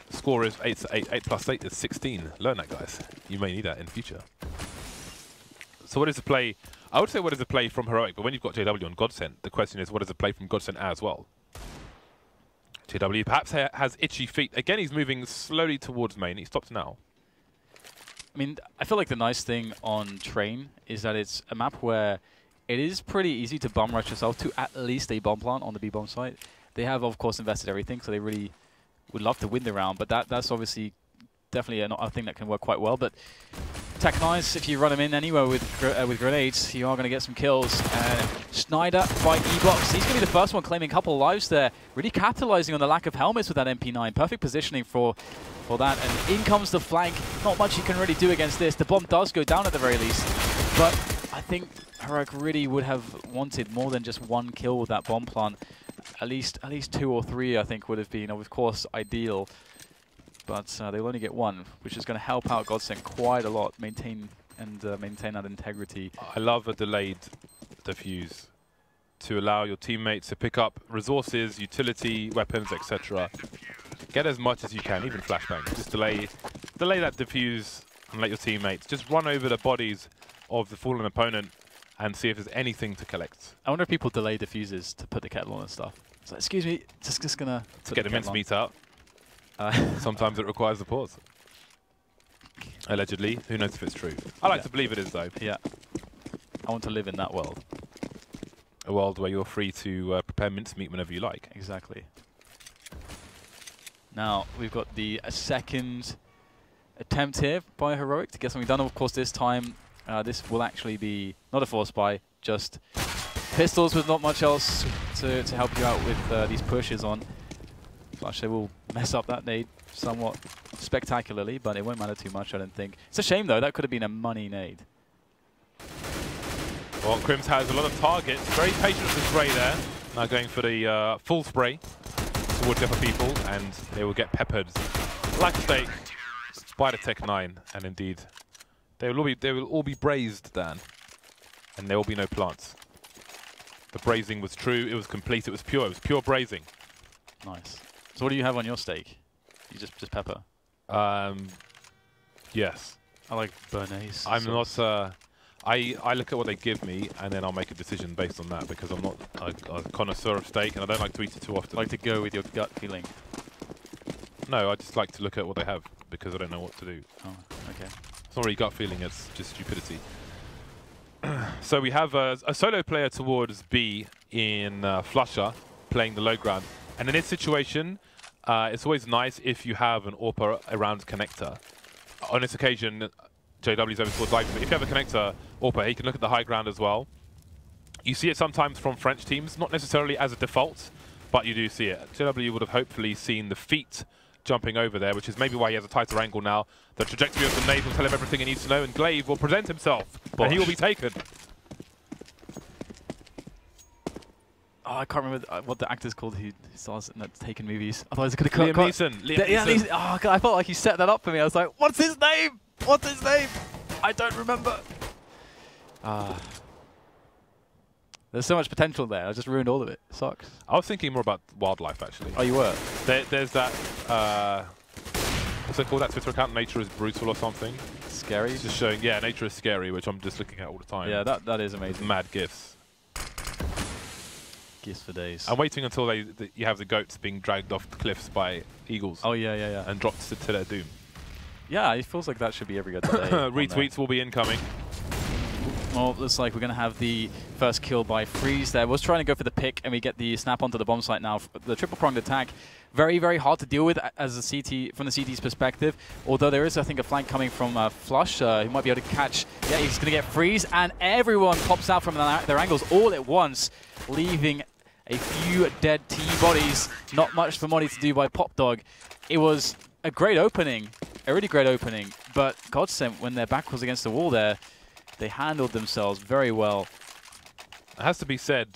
A: Score is 8 to 8. 8 plus 8 is 16. Learn that, guys. You may need that in future. So what is the play? I would say what is the play from Heroic, but when you've got JW on Godsent, the question is what is the play from Godsent as well? JW perhaps ha has itchy feet. Again, he's moving slowly towards main. He stops now.
B: I mean, I feel like the nice thing on Train is that it's a map where it is pretty easy to bomb rush yourself to at least a bomb plant on the B-bomb site. They have, of course, invested everything, so they really would love to win the round, but that that's obviously definitely a, a thing that can work quite well. But Tech Nice, if you run him in anywhere with uh, with grenades, you are going to get some kills. Uh, znajder by E-Box. He's going to be the first one claiming a couple lives there. Really capitalizing on the lack of helmets with that MP9. Perfect positioning for, for that. And in comes the flank. Not much you can really do against this. The bomb does go down at the very least. But I think Heroic really would have wanted more than just one kill with that bomb plant. At least, at least two or three, I think, would have been, of course, ideal but uh, they'll only get one, which is going to help out Godsent quite a lot, maintain and uh, maintain that integrity.
A: I love a delayed defuse to allow your teammates to pick up resources, utility, weapons, etc. Get as much as you can, even flashbang. Just delay, delay that defuse and let your teammates just run over the bodies of the fallen opponent and see if there's anything to collect.
B: I wonder if people delay diffuses to put the kettle on and stuff. So, excuse me, just, just gonna
A: get the mincemeat out. Uh, Sometimes it requires a pause. Allegedly. Who knows if it's true? I like yeah. to believe it is, though.
B: Yeah. I want to live in that world.
A: A world where you're free to uh, prepare mincemeat whenever you like.
B: Exactly. Now, we've got the uh, second attempt here by Heroic to get something done. Of course, this time, uh, this will actually be not a force buy, just pistols with not much else to, to help you out with uh, these pushes on. Flash will mess up that nade somewhat spectacularly, but it won't matter too much, I don't think. It's a shame, though. That could have been a money nade.
A: Well, KRIMZ has a lot of targets. Very patient with the spray there. Now going for the uh, full spray towards the other people, and they will get peppered Black steak Spider Tech 9. And indeed, they will all be, they will all be brazed, Dan. And there will be no plants. The brazing was true, it was complete, it was pure, it was pure brazing.
B: Nice. So what do you have on your steak? You just just pepper.
A: Um, yes.
B: I like béarnaise.
A: I'm sauce. not. Uh, I I look at what they give me and then I'll make a decision based on that because I'm not a, a connoisseur of steak and I don't like to eat it too often.
B: I Like to go with your gut feeling.
A: No, I just like to look at what they have because I don't know what to do.
B: Oh, okay.
A: It's not really gut feeling; it's just stupidity. so we have a, a, solo player towards B in uh, Flusha playing the low ground. And in this situation, uh, it's always nice if you have an AWPer around connector. On this occasion, JW's over towards Live, but if you have a connector AWPer, he can look at the high ground as well. You see it sometimes from French teams, not necessarily as a default, but you do see it. JW would have hopefully seen the feet jumping over there, which is maybe why he has a tighter angle now. The trajectory of the nade will tell him everything he needs to know, and gla1ve will present himself, Bosh. and he will be taken.
B: Oh, I can't remember th- uh, what the actor's called who stars in the Taken movies. Otherwise, I could have
A: Liam
B: cut.
A: Neeson. Liam
B: Th- yeah,
A: Neeson.
B: Neeson. Oh, God, I felt like he set that up for me. I was like, what's his name? What's his name? I don't remember. Ah. There's so much potential there. I just ruined all of it. Sucks.
A: I was thinking more about wildlife actually.
B: Oh, you were?
A: There, there's that. Uh, what's it called? That Twitter account, Nature is Brutal or something.
B: Scary.
A: It's just showing, yeah, Nature is Scary, which I'm just looking at all the time.
B: Yeah, that, that is amazing.
A: mad gifs.
B: Gifts for days.
A: I'm waiting until they th you have the goats being dragged off the cliffs by eagles
B: Oh, yeah, yeah, yeah.
A: and dropped to, to their doom.
B: yeah, it feels like that should be every other day. there.
A: Retweets will be incoming.
B: Well, looks like we're going to have the first kill by Friis there. Was trying to go for the pick, and we get the snap onto the bomb site now. The triple pronged attack, very, very hard to deal with as a CT from the CT's perspective. Although there is, I think, a flank coming from uh, Flush, uh, who might be able to catch. Yeah, he's going to get Friis, and everyone pops out from their angles all at once, leaving a few dead T bodies. Not much for Money to do by Pop Dog. It was a great opening, a really great opening, but Godsent, when their back was against the wall there, they handled themselves very well.
A: It has to be said,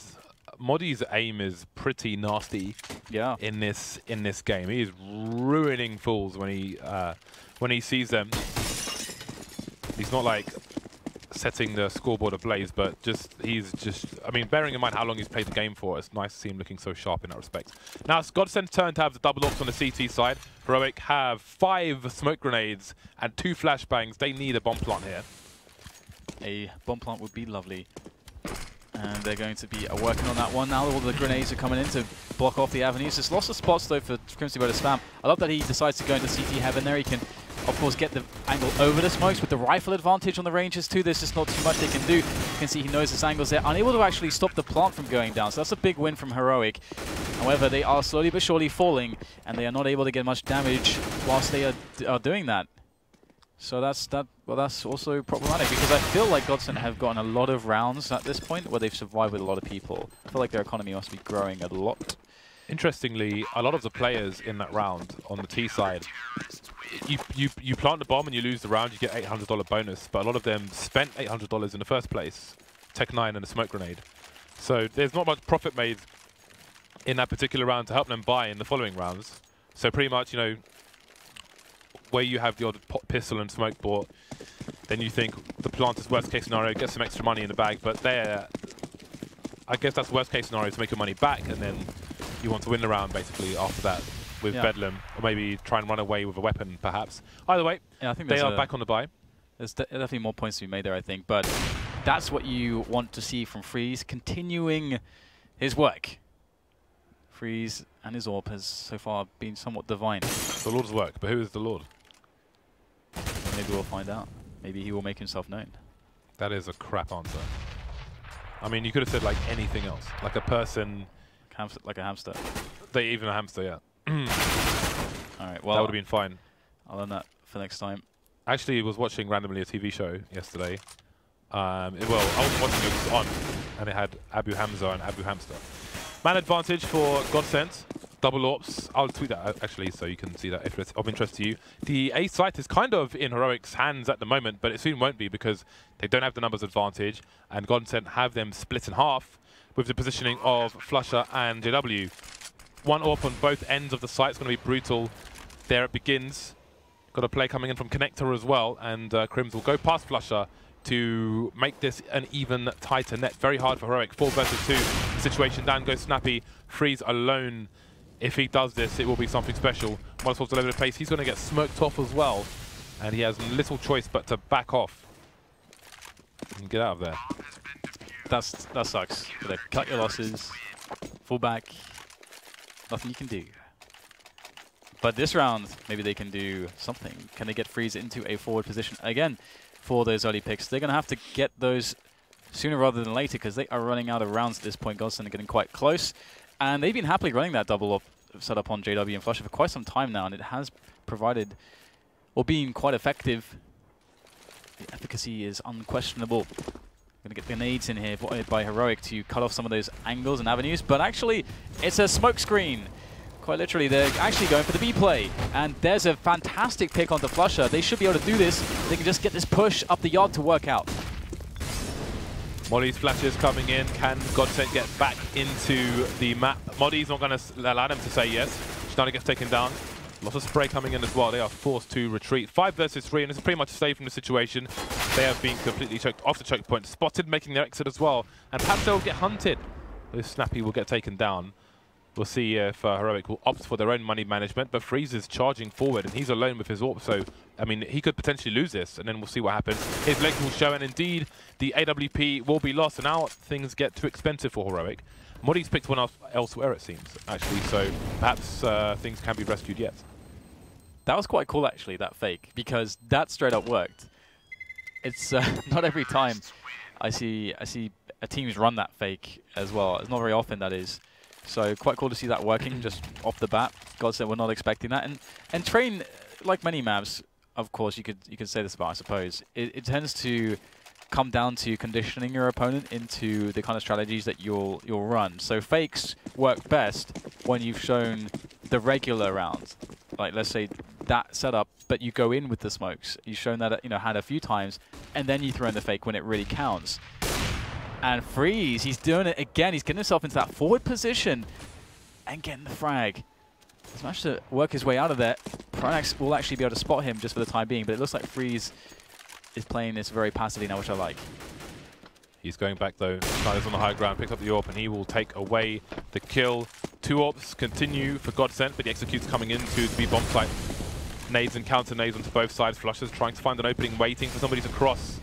A: MODDII's aim is pretty nasty
B: Yeah.
A: in this in this game. He is ruining fools when he uh, when he sees them. He's not like setting the scoreboard ablaze, but just he's just. I mean, bearing in mind how long he's played the game for, it's nice to see him looking so sharp in that respect. Now Godsent's turn to have the double ops on the CT side. Heroic have five smoke grenades and two flashbangs. They need a bomb plant here.
B: A bomb plant would be lovely. And they're going to be working on that one now. All the grenades are coming in to block off the avenues. Just lots of spots though for Crimson Bow to spam. I love that he decides to go into CT heaven there. He can, of course, get the angle over the smokes with the rifle advantage on the ranges too. There's just not too much they can do. You can see he knows his angles there. Unable to actually stop the plant from going down. So that's a big win from Heroic. However, they are slowly but surely falling, and they are not able to get much damage whilst they are, are doing that. So that's that. Well, that's also problematic because I feel like Godsent have gotten a lot of rounds at this point where they've survived with a lot of people. I feel like their economy must be growing a lot.
A: Interestingly, a lot of the players in that round on the T side, you you you plant the bomb and you lose the round, you get $800 bonus. But a lot of them spent $800 in the first place, Tech 9 and a smoke grenade. So there's not much profit made in that particular round to help them buy in the following rounds. So pretty much, you know, where you have the odd pistol and smoke bought, then you think the plant is worst case scenario, get some extra money in the bag. But there, I guess that's the worst case scenario to make your money back, and then you want to win the round basically after that with
B: Yeah.
A: Bedlam, or maybe try and run away with a weapon perhaps. Either way,
B: Yeah, I think
A: they are back on the buy.
B: There's de- definitely more points to be made there, I think. But that's what you want to see from Friis, continuing his work. Friis and his AWP has so far been somewhat divine.
A: The Lord's work, but who is the Lord?
B: Maybe we'll find out. Maybe he will make himself known.
A: That is a crap answer. I mean, you could have said like anything else, like a person,
B: Hamster, like a hamster.
A: they even a hamster, yeah.
B: All right, well,
A: that would have been fine.
B: I'll learn that for next time.
A: Actually, was watching randomly a TV show yesterday. Um, it- well, I wasn't watching it, it was on, and it had Abu Hamza and Abu Hamster. Man advantage for Godsent. Double ops. I'll tweet that out, actually so you can see that if it's of interest to you. The A site is kind of in Heroic's hands at the moment, but it soon won't be because they don't have the numbers advantage, and Godsent have them split in half with the positioning of Flusha and JW. One AWP on both ends of the site is going to be brutal. There it begins. Got a play coming in from Connector as well, and uh, KRIMZ will go past Flusha to make this an even tighter net. Very hard for Heroic. Four versus two situation. Down goes Snappi. Friis alone. If he does this, it will be something special. Molotov's all over the place. He's going to get smoked off as well, and he has little choice but to back off and get out of there.
B: That's that sucks. Gotta cut your losses. Full back. Nothing you can do. But this round, maybe they can do something. Can they get Friis into a forward position again for those early picks? They're gonna have to get those sooner rather than later because they are running out of rounds at this point. Godsent are getting quite close, and they've been happily running that double up setup on JW and Flusha for quite some time now, and it has provided or been quite effective. The efficacy is unquestionable. Gonna get grenades in here by, Heroic to cut off some of those angles and avenues, but actually, it's a smokescreen. Quite literally, they're actually going for the B play. And there's a fantastic pick onto Flusha. They should be able to do this. They can just get this push up the yard to work out.
A: Molly's flashes coming in. Can Godsent get back into the map? Molly's not going to allow them to say yes. znajder gets taken down. Lots of spray coming in as well. They are forced to retreat. Five versus three, and is pretty much safe from the situation. They have been completely choked off the choke point, spotted, making their exit as well. And perhaps they'll get hunted. This Snappi will get taken down. We'll see if uh, Heroic will opt for their own money management, but Friis is charging forward, and he's alone with his AWP, so, I mean, he could potentially lose this, and then we'll see what happens. His legs will show, and indeed, the AWP will be lost, and now things get too expensive for Heroic. MODDII's picked one else elsewhere, it seems, actually, so perhaps uh, things can be rescued yet.
B: That was quite cool, actually, that fake, because that straight up worked. It's uh, not every time I see I see a teams run that fake as well. It's not very often, that is. So quite cool to see that working just off the bat. God said we're not expecting that. And and train, like many maps, of course you could you could say this about I suppose. It, it tends to come down to conditioning your opponent into the kind of strategies that you'll you'll run. So fakes work best when you've shown the regular round. Like let's say that setup, but you go in with the smokes. You've shown that you know had a few times, and then you throw in the fake when it really counts. And Friis, he's doing it again. He's getting himself into that forward position and getting the frag. He's managed to work his way out of there. Pronax will actually be able to spot him just for the time being, but it looks like Friis is playing this very passively now, which I like.
A: He's going back though. znajder's on the high ground, picks up the AWP, and he will take away the kill. Two AWPs continue for Godsent, but the execute's coming into the bomb site. Nades and counter nades onto both sides. Flusha's trying to find an opening, waiting for somebody to cross.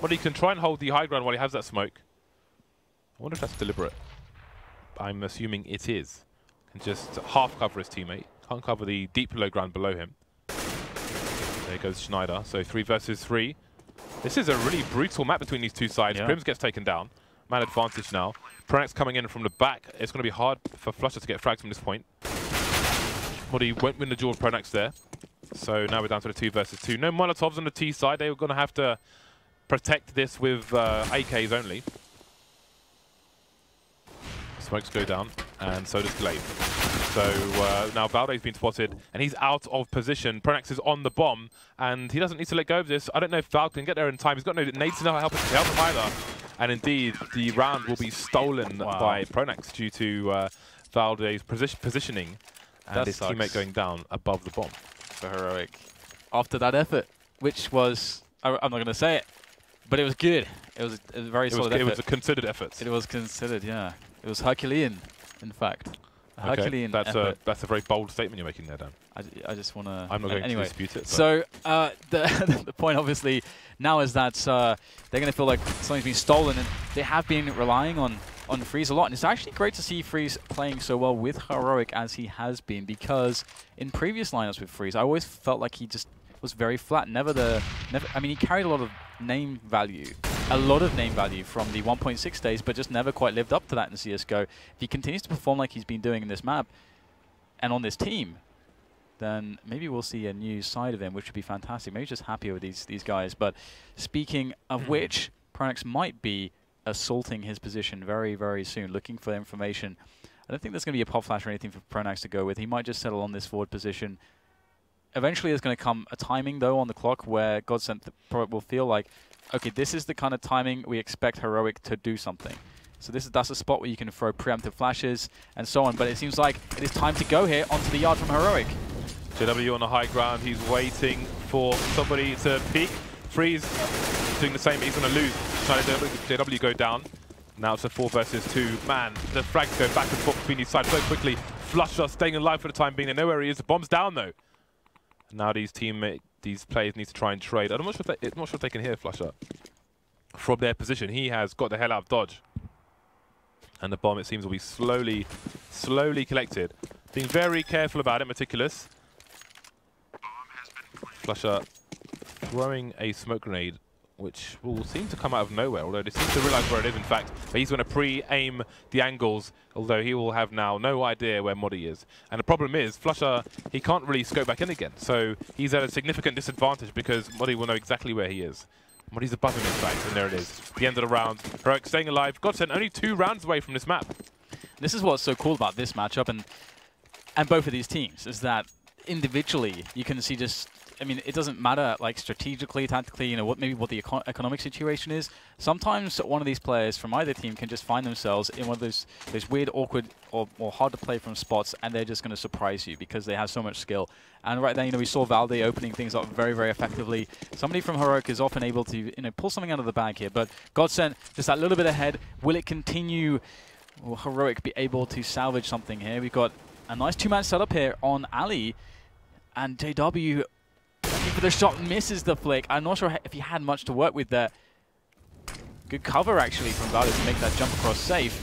A: But he can try and hold the high ground while he has that smoke. I wonder if that's deliberate. I'm assuming it is. Can just half cover his teammate. Can't cover the deep low ground below him. There goes znajder. So three versus three. This is a really brutal map between these two sides.
B: Yeah.
A: KRIMZ gets taken down. Man advantage now. Pronax coming in from the back. It's going to be hard for Flusha to get frags from this point. MODDII won't win the duel with Pronax there. So now we're down to the two versus two. No Molotovs on the T side. They were going to have to protect this with uh, AKs only. Smokes go down, and so does gla1ve. So uh, now Valde's been spotted, and he's out of position. Pronax is on the bomb, and he doesn't need to let go of this. I don't know if Val can get there in time. He's got no nades to help, help him either. And indeed, the round will be stolen
B: Wow.
A: by Pronax due to uh, Valde's position positioning and
B: That
A: his
B: sucks.
A: teammate going down above the bomb.
B: for Heroic after that effort, which was, I, I'm not going to say it, but it was good. It was a, very
A: It was,
B: solid
A: it was a considered effort.
B: It was considered, yeah. It was Herculean, in fact. A
A: Okay,
B: Herculean
A: that's a that's a very bold statement you're making there, Dan.
B: I, I just want to...
A: I'm not going
B: anyway,
A: to dispute it.
B: So uh, the, the point, obviously, now is that uh, they're going to feel like something's been stolen, and they have been relying on on Friis a lot. And it's actually great to see Friis playing so well with Heroic as he has been, because in previous lineups with Friis, I always felt like he just was very flat. Never the, never. I mean, he carried a lot of name value, a lot of name value from the 1.6 days, but just never quite lived up to that in CS:GO. If he continues to perform like he's been doing in this map and on this team, then maybe we'll see a new side of him, which would be fantastic. Maybe just happier with these these guys. But speaking of hmm. which, Pronax might be assaulting his position very, very soon, looking for information. I don't think there's going to be a pop flash or anything for Pronax to go with. He might just settle on this forward position. Eventually, there's going to come a timing, though, on the clock where Godsent will feel like, okay, this is the kind of timing we expect Heroic to do something. So this is that's a spot where you can throw preemptive flashes and so on. But it seems like it is time to go here onto the yard from Heroic.
A: JW on the high ground. He's waiting for somebody to peek. Friis doing the same. He's going to lose. Trying to JW go down. Now it's a four versus two. Man, the frags go back and forth between these sides so quickly. Flush Flusha staying alive for the time being. They know where he is. The bomb's down though. Now these teammate, these players need to try and trade. I'm not sure if they, I'm not sure if they can hear Flusha from their position. He has got the hell out of dodge. And the bomb, it seems, will be slowly, slowly collected. Being very careful about it, meticulous. Flusha throwing a smoke grenade, which will seem to come out of nowhere, although they seem to realize where it is, in fact. But he's going to pre-aim the angles, although he will have now no idea where MODDII is. And the problem is, Flusha, he can't really scope back in again. So he's at a significant disadvantage because MODDII will know exactly where he is. MODDII's above him, in fact, and there it is. The end of the round. Heroic staying alive. Godsent only two rounds away from this map.
B: This is what's so cool about this matchup and and both of these teams is that individually you can see just I mean, it doesn't matter like strategically, tactically, you know, what maybe what the econ economic situation is. Sometimes one of these players from either team can just find themselves in one of those those weird, awkward, or, or hard to play from spots, and they're just going to surprise you because they have so much skill. And right there, you know, we saw Valde opening things up very, very effectively. Somebody from Heroic is often able to, you know, pull something out of the bag here. But Godsent just that little bit ahead. Will it continue? Will Heroic be able to salvage something here? We've got a nice two-man setup here on Ali. And JW looking for the shot, misses the flick. I'm not sure if he had much to work with there. Good cover, actually, from Valde to make that jump across safe.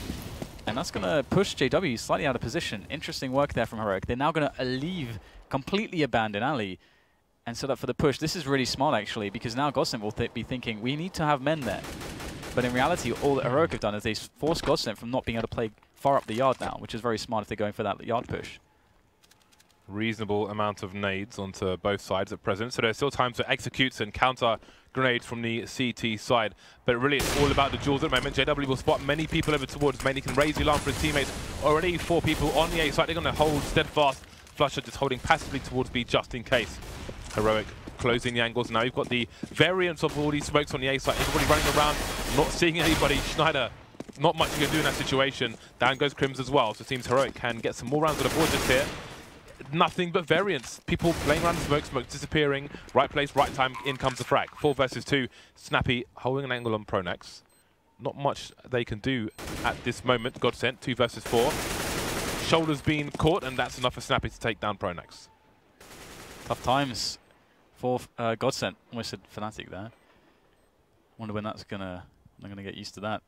B: And that's going to push JW slightly out of position. Interesting work there from Heroic. They're now going to leave, completely abandon Ali and set up for the push. This is really smart, actually, because now Godsent will th be thinking, we need to have men there. But in reality, all that Heroic have done is they force Godsent from not being able to play far up the yard now, which is very smart if they're going for that yard push
A: reasonable amount of nades onto both sides at present. So there's still time to execute and counter grenades from the CT side. But really, it's all about the duels at the moment. JW will spot many people over towards main. He can raise the alarm for his teammates. Already four people on the A side. They're going to hold steadfast. Flusha just holding passively towards B just in case. Heroic closing the angles. Now you've got the variance of all these smokes on the A side. Everybody running around, not seeing anybody. znajder not much you can do in that situation. Down goes KRIMZ as well. So it seems Heroic can get some more rounds on the board just here nothing but variance. People playing around smoke, smoke disappearing, right place, right time, in comes the frag. Four versus two, Snappi holding an angle on Pronax. Not much they can do at this moment. Godsent, two versus four. Shoulders being caught, and that's enough for Snappi to take down Pronax.
B: Tough times for uh, Godsent. Almost said Fnatic there. Wonder when that's gonna. I'm gonna get used to that.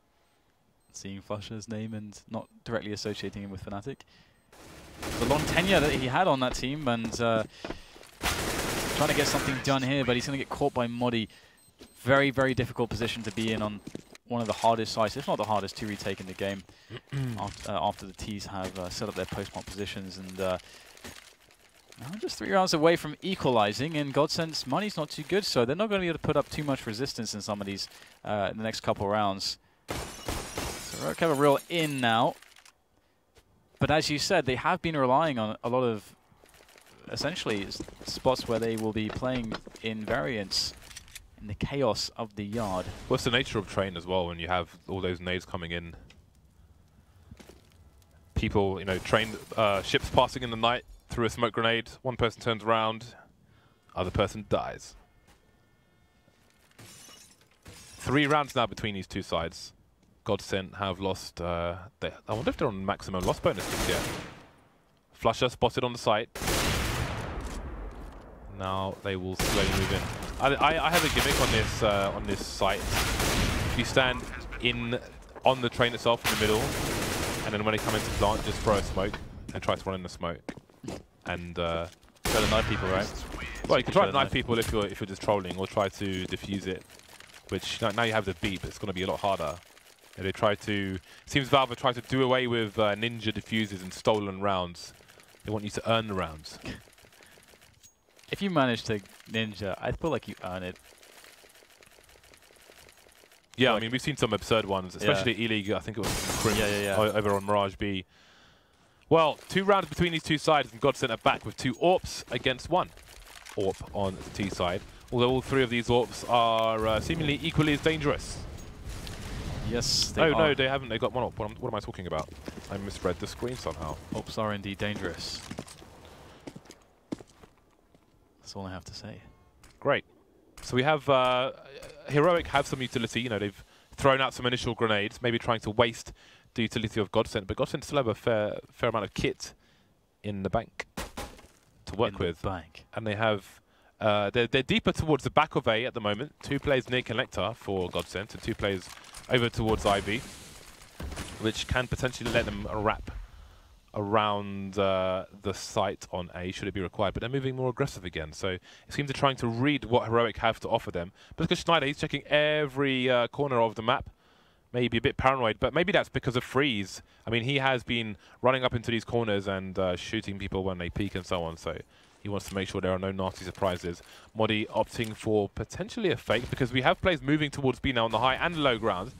B: Seeing Flusha's name and not directly associating him with Fnatic the long tenure that he had on that team and uh, trying to get something done here, but he's going to get caught by MODDII. Very, very difficult position to be in on one of the hardest sites, if not the hardest, to retake in the game after, uh, after, the T's have uh, set up their post positions. And uh, just three rounds away from equalizing, and Godsent's money's not too good, so they're not going to be able to put up too much resistance in some of these uh, in the next couple rounds. So Rook have a real in now. But as you said, they have been relying on a lot of essentially spots where they will be playing in variants in the chaos of the yard.
A: What's the nature of train as well when you have all those nades coming in? People, you know, train uh, ships passing in the night through a smoke grenade. One person turns around, other person dies. Three rounds now between these two sides. Godsent have lost... Uh, they, I wonder if they're on maximum loss bonus just yet. Flusha spotted on the site. Now they will slowly move in. I, I, I have a gimmick on this uh, on this site. If you stand in on the train itself in the middle, and then when they come into plant, just throw a smoke and try to run in the smoke. And uh,
B: try to knife people, right?
A: Well, you can try to knife people if you're if you're just trolling, or try to defuse it. Which now you have the beep, it's going to be a lot harder. They try to... seems Valve try to do away with uh, ninja diffuses and stolen rounds. They want you to earn the rounds.
B: If you manage to ninja, I feel like you earn it.
A: Yeah, like I mean, we've seen some absurd ones, especially yeah. E-League, I think it was Crim yeah, yeah, yeah. over on Mirage B. Well, two rounds between these two sides, and God sent it back with two AWPs against one AWP on the T side. Although all three of these AWPs are uh, seemingly equally as dangerous.
B: Yes,
A: they Oh, are. no, they haven't. They got one up. What, what, am I talking about? I misread the screen somehow.
B: Ops are indeed dangerous. That's all I have to say.
A: Great. So we have... Uh, Heroic have some utility. You know, they've thrown out some initial grenades, maybe trying to waste the utility of Godsent, but Godsent still have a fair fair amount of kit in the bank to work
B: in
A: with.
B: bank.
A: And they have... Uh, they're, they're deeper towards the back of A at the moment. Two players near Connector for Godsent, and two players over towards Ivy, which can potentially let them wrap around uh, the site on A, should it be required. But they're moving more aggressive again, so it seems they're trying to read what Heroic have to offer them. But because znajder, he's checking every uh, corner of the map, maybe a bit paranoid, but maybe that's because of Friis. I mean, he has been running up into these corners and uh, shooting people when they peek and so on, so he wants to make sure there are no nasty surprises. MODDII opting for potentially a fake because we have players moving towards B now on the high and low ground.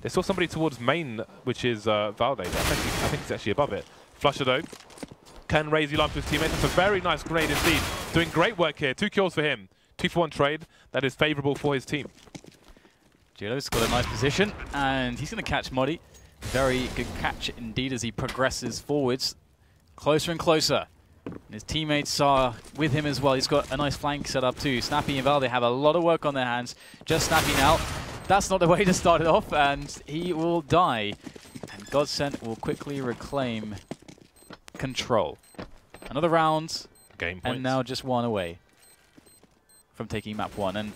A: They saw somebody towards main, which is uh, Valde. I think, it's actually above it. Flusha though, can raise alarm to his teammates. That's a very nice grenade indeed. Doing great work here. Two kills for him. Two for one trade. That is favourable for his team.
B: Jilo's got a nice position, and he's going to catch MODDII. Very good catch indeed as he progresses forwards. Closer and closer. And his teammates are with him as well. He's got a nice flank set up too. Snappi and Valde have a lot of work on their hands. Just Snappi now. That's not the way to start it off, and he will die. And Godsent will quickly reclaim control. Another round,
A: Game points.
B: and now just one away from taking map one. And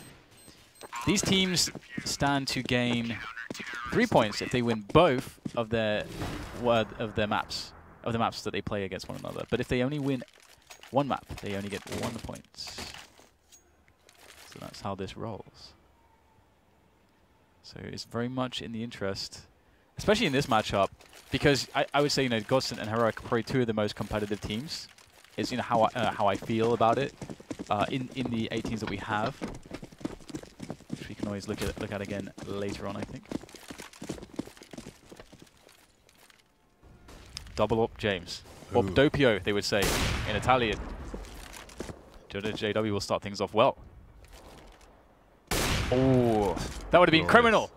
B: these teams stand to gain three points if they win both of their word of their maps of the maps that they play against one another. But if they only win one map, they only get one point. So that's how this rolls. So it's very much in the interest, especially in this matchup, because I, I would say you know Godsent and Heroic are probably two of the most competitive teams. Is you know how I, uh, how I feel about it uh, in in the eight teams that we have, which we can always look at look at again later on. I think. Double up, James. Or
A: Ooh.
B: doppio, they would say in Italian. JW will start things off well. Oh, that would have been
A: Glorious.
B: criminal.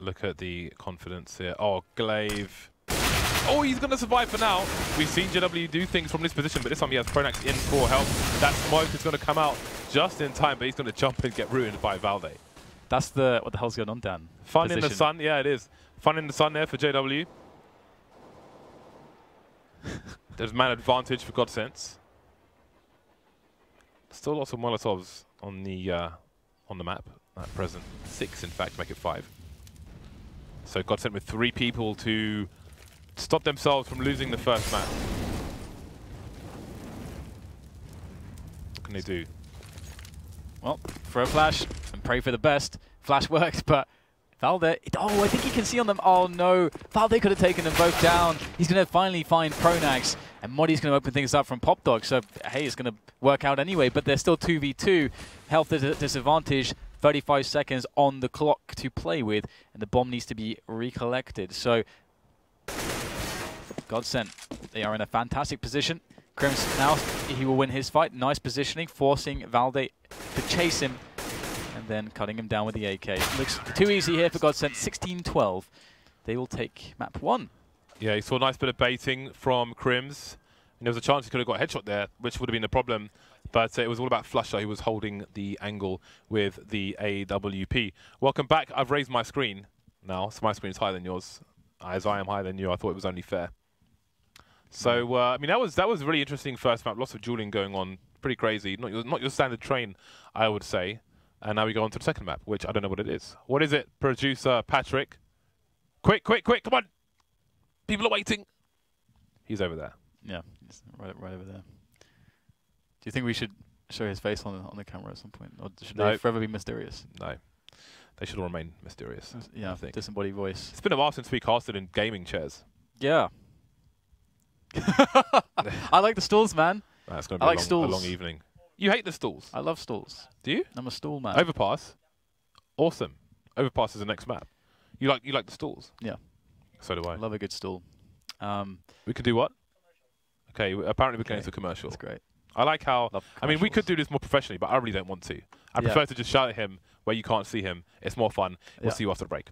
A: Look at the confidence here. Oh, Glaive. Oh, he's going to survive for now. We've seen JW do things from this position, but this time he has Pronax in for help. That smoke is going to come out just in time, but he's going to jump and get ruined by Valde.
B: That's the what the hell's going on, Dan?
A: Fun in the sun. Yeah, it is. Fun in the sun there for JW. There's man advantage for Godsent's. Still lots of Molotovs on the uh, on the map at present. Six, in fact, make it five. So God Godsent with three people to stop themselves from losing the first match. What can they do?
B: Well, throw a flash and pray for the best. Flash works, but Valde. Oh, I think he can see on them. Oh no, Valde could have taken them both down. He's going to finally find Pronax, and MODDII's going to open things up from Pop Dog. So hey, it's going to work out anyway. But they're still 2v2. Health dis- disadvantage. 35 seconds on the clock to play with, and the bomb needs to be recollected. So Godsent, they are in a fantastic position. KRIMZ now, he will win his fight. Nice positioning, forcing Valde to chase him then cutting him down with the AK. Looks too easy here for Godsent. 16-12. They will take map one.
A: Yeah, he saw a nice bit of baiting from KRIMZ. And there was a chance he could have got a headshot there, which would have been the problem. But uh, it was all about Flusha, who was holding the angle with the AWP. Welcome back. I've raised my screen now, so my screen is higher than yours. As I am higher than you, I thought it was only fair. So uh, I mean, that was that was a really interesting first map. Lots of dueling going on, pretty crazy. Not your not your standard train, I would say. And now we go on to the second map, which I don't know what it is. What is it, producer Patrick? Quick, quick, quick! Come on, people are waiting. He's over there.
B: Yeah, he's right, right over there. Do you think we should show his face on the, on the camera at some point, or should
A: No.
B: they forever be mysterious?
A: No, they should all remain mysterious.
B: Yeah, I
A: think.
B: disembodied voice.
A: It's been a while since we casted in gaming chairs.
B: Yeah. I like the stools, man.
A: That's going to
B: I
A: be
B: like
A: a, long, a
B: stools.
A: long evening. You hate the stalls,
B: I love stalls.
A: do you?
B: I'm a stall man.
A: Overpass, awesome. Overpass is the next map. You like you like the stalls?
B: Yeah.
A: So do I.
B: I love a good stall. Um,
A: We could do what? Okay, apparently we're going to commercial.
B: that's great.
A: I like how. I mean, we could do this more professionally, but I really don't want to. I
B: Yeah.
A: prefer to just shout at him where you can't see him. It's more fun. We'll
B: Yeah.
A: see you after the break.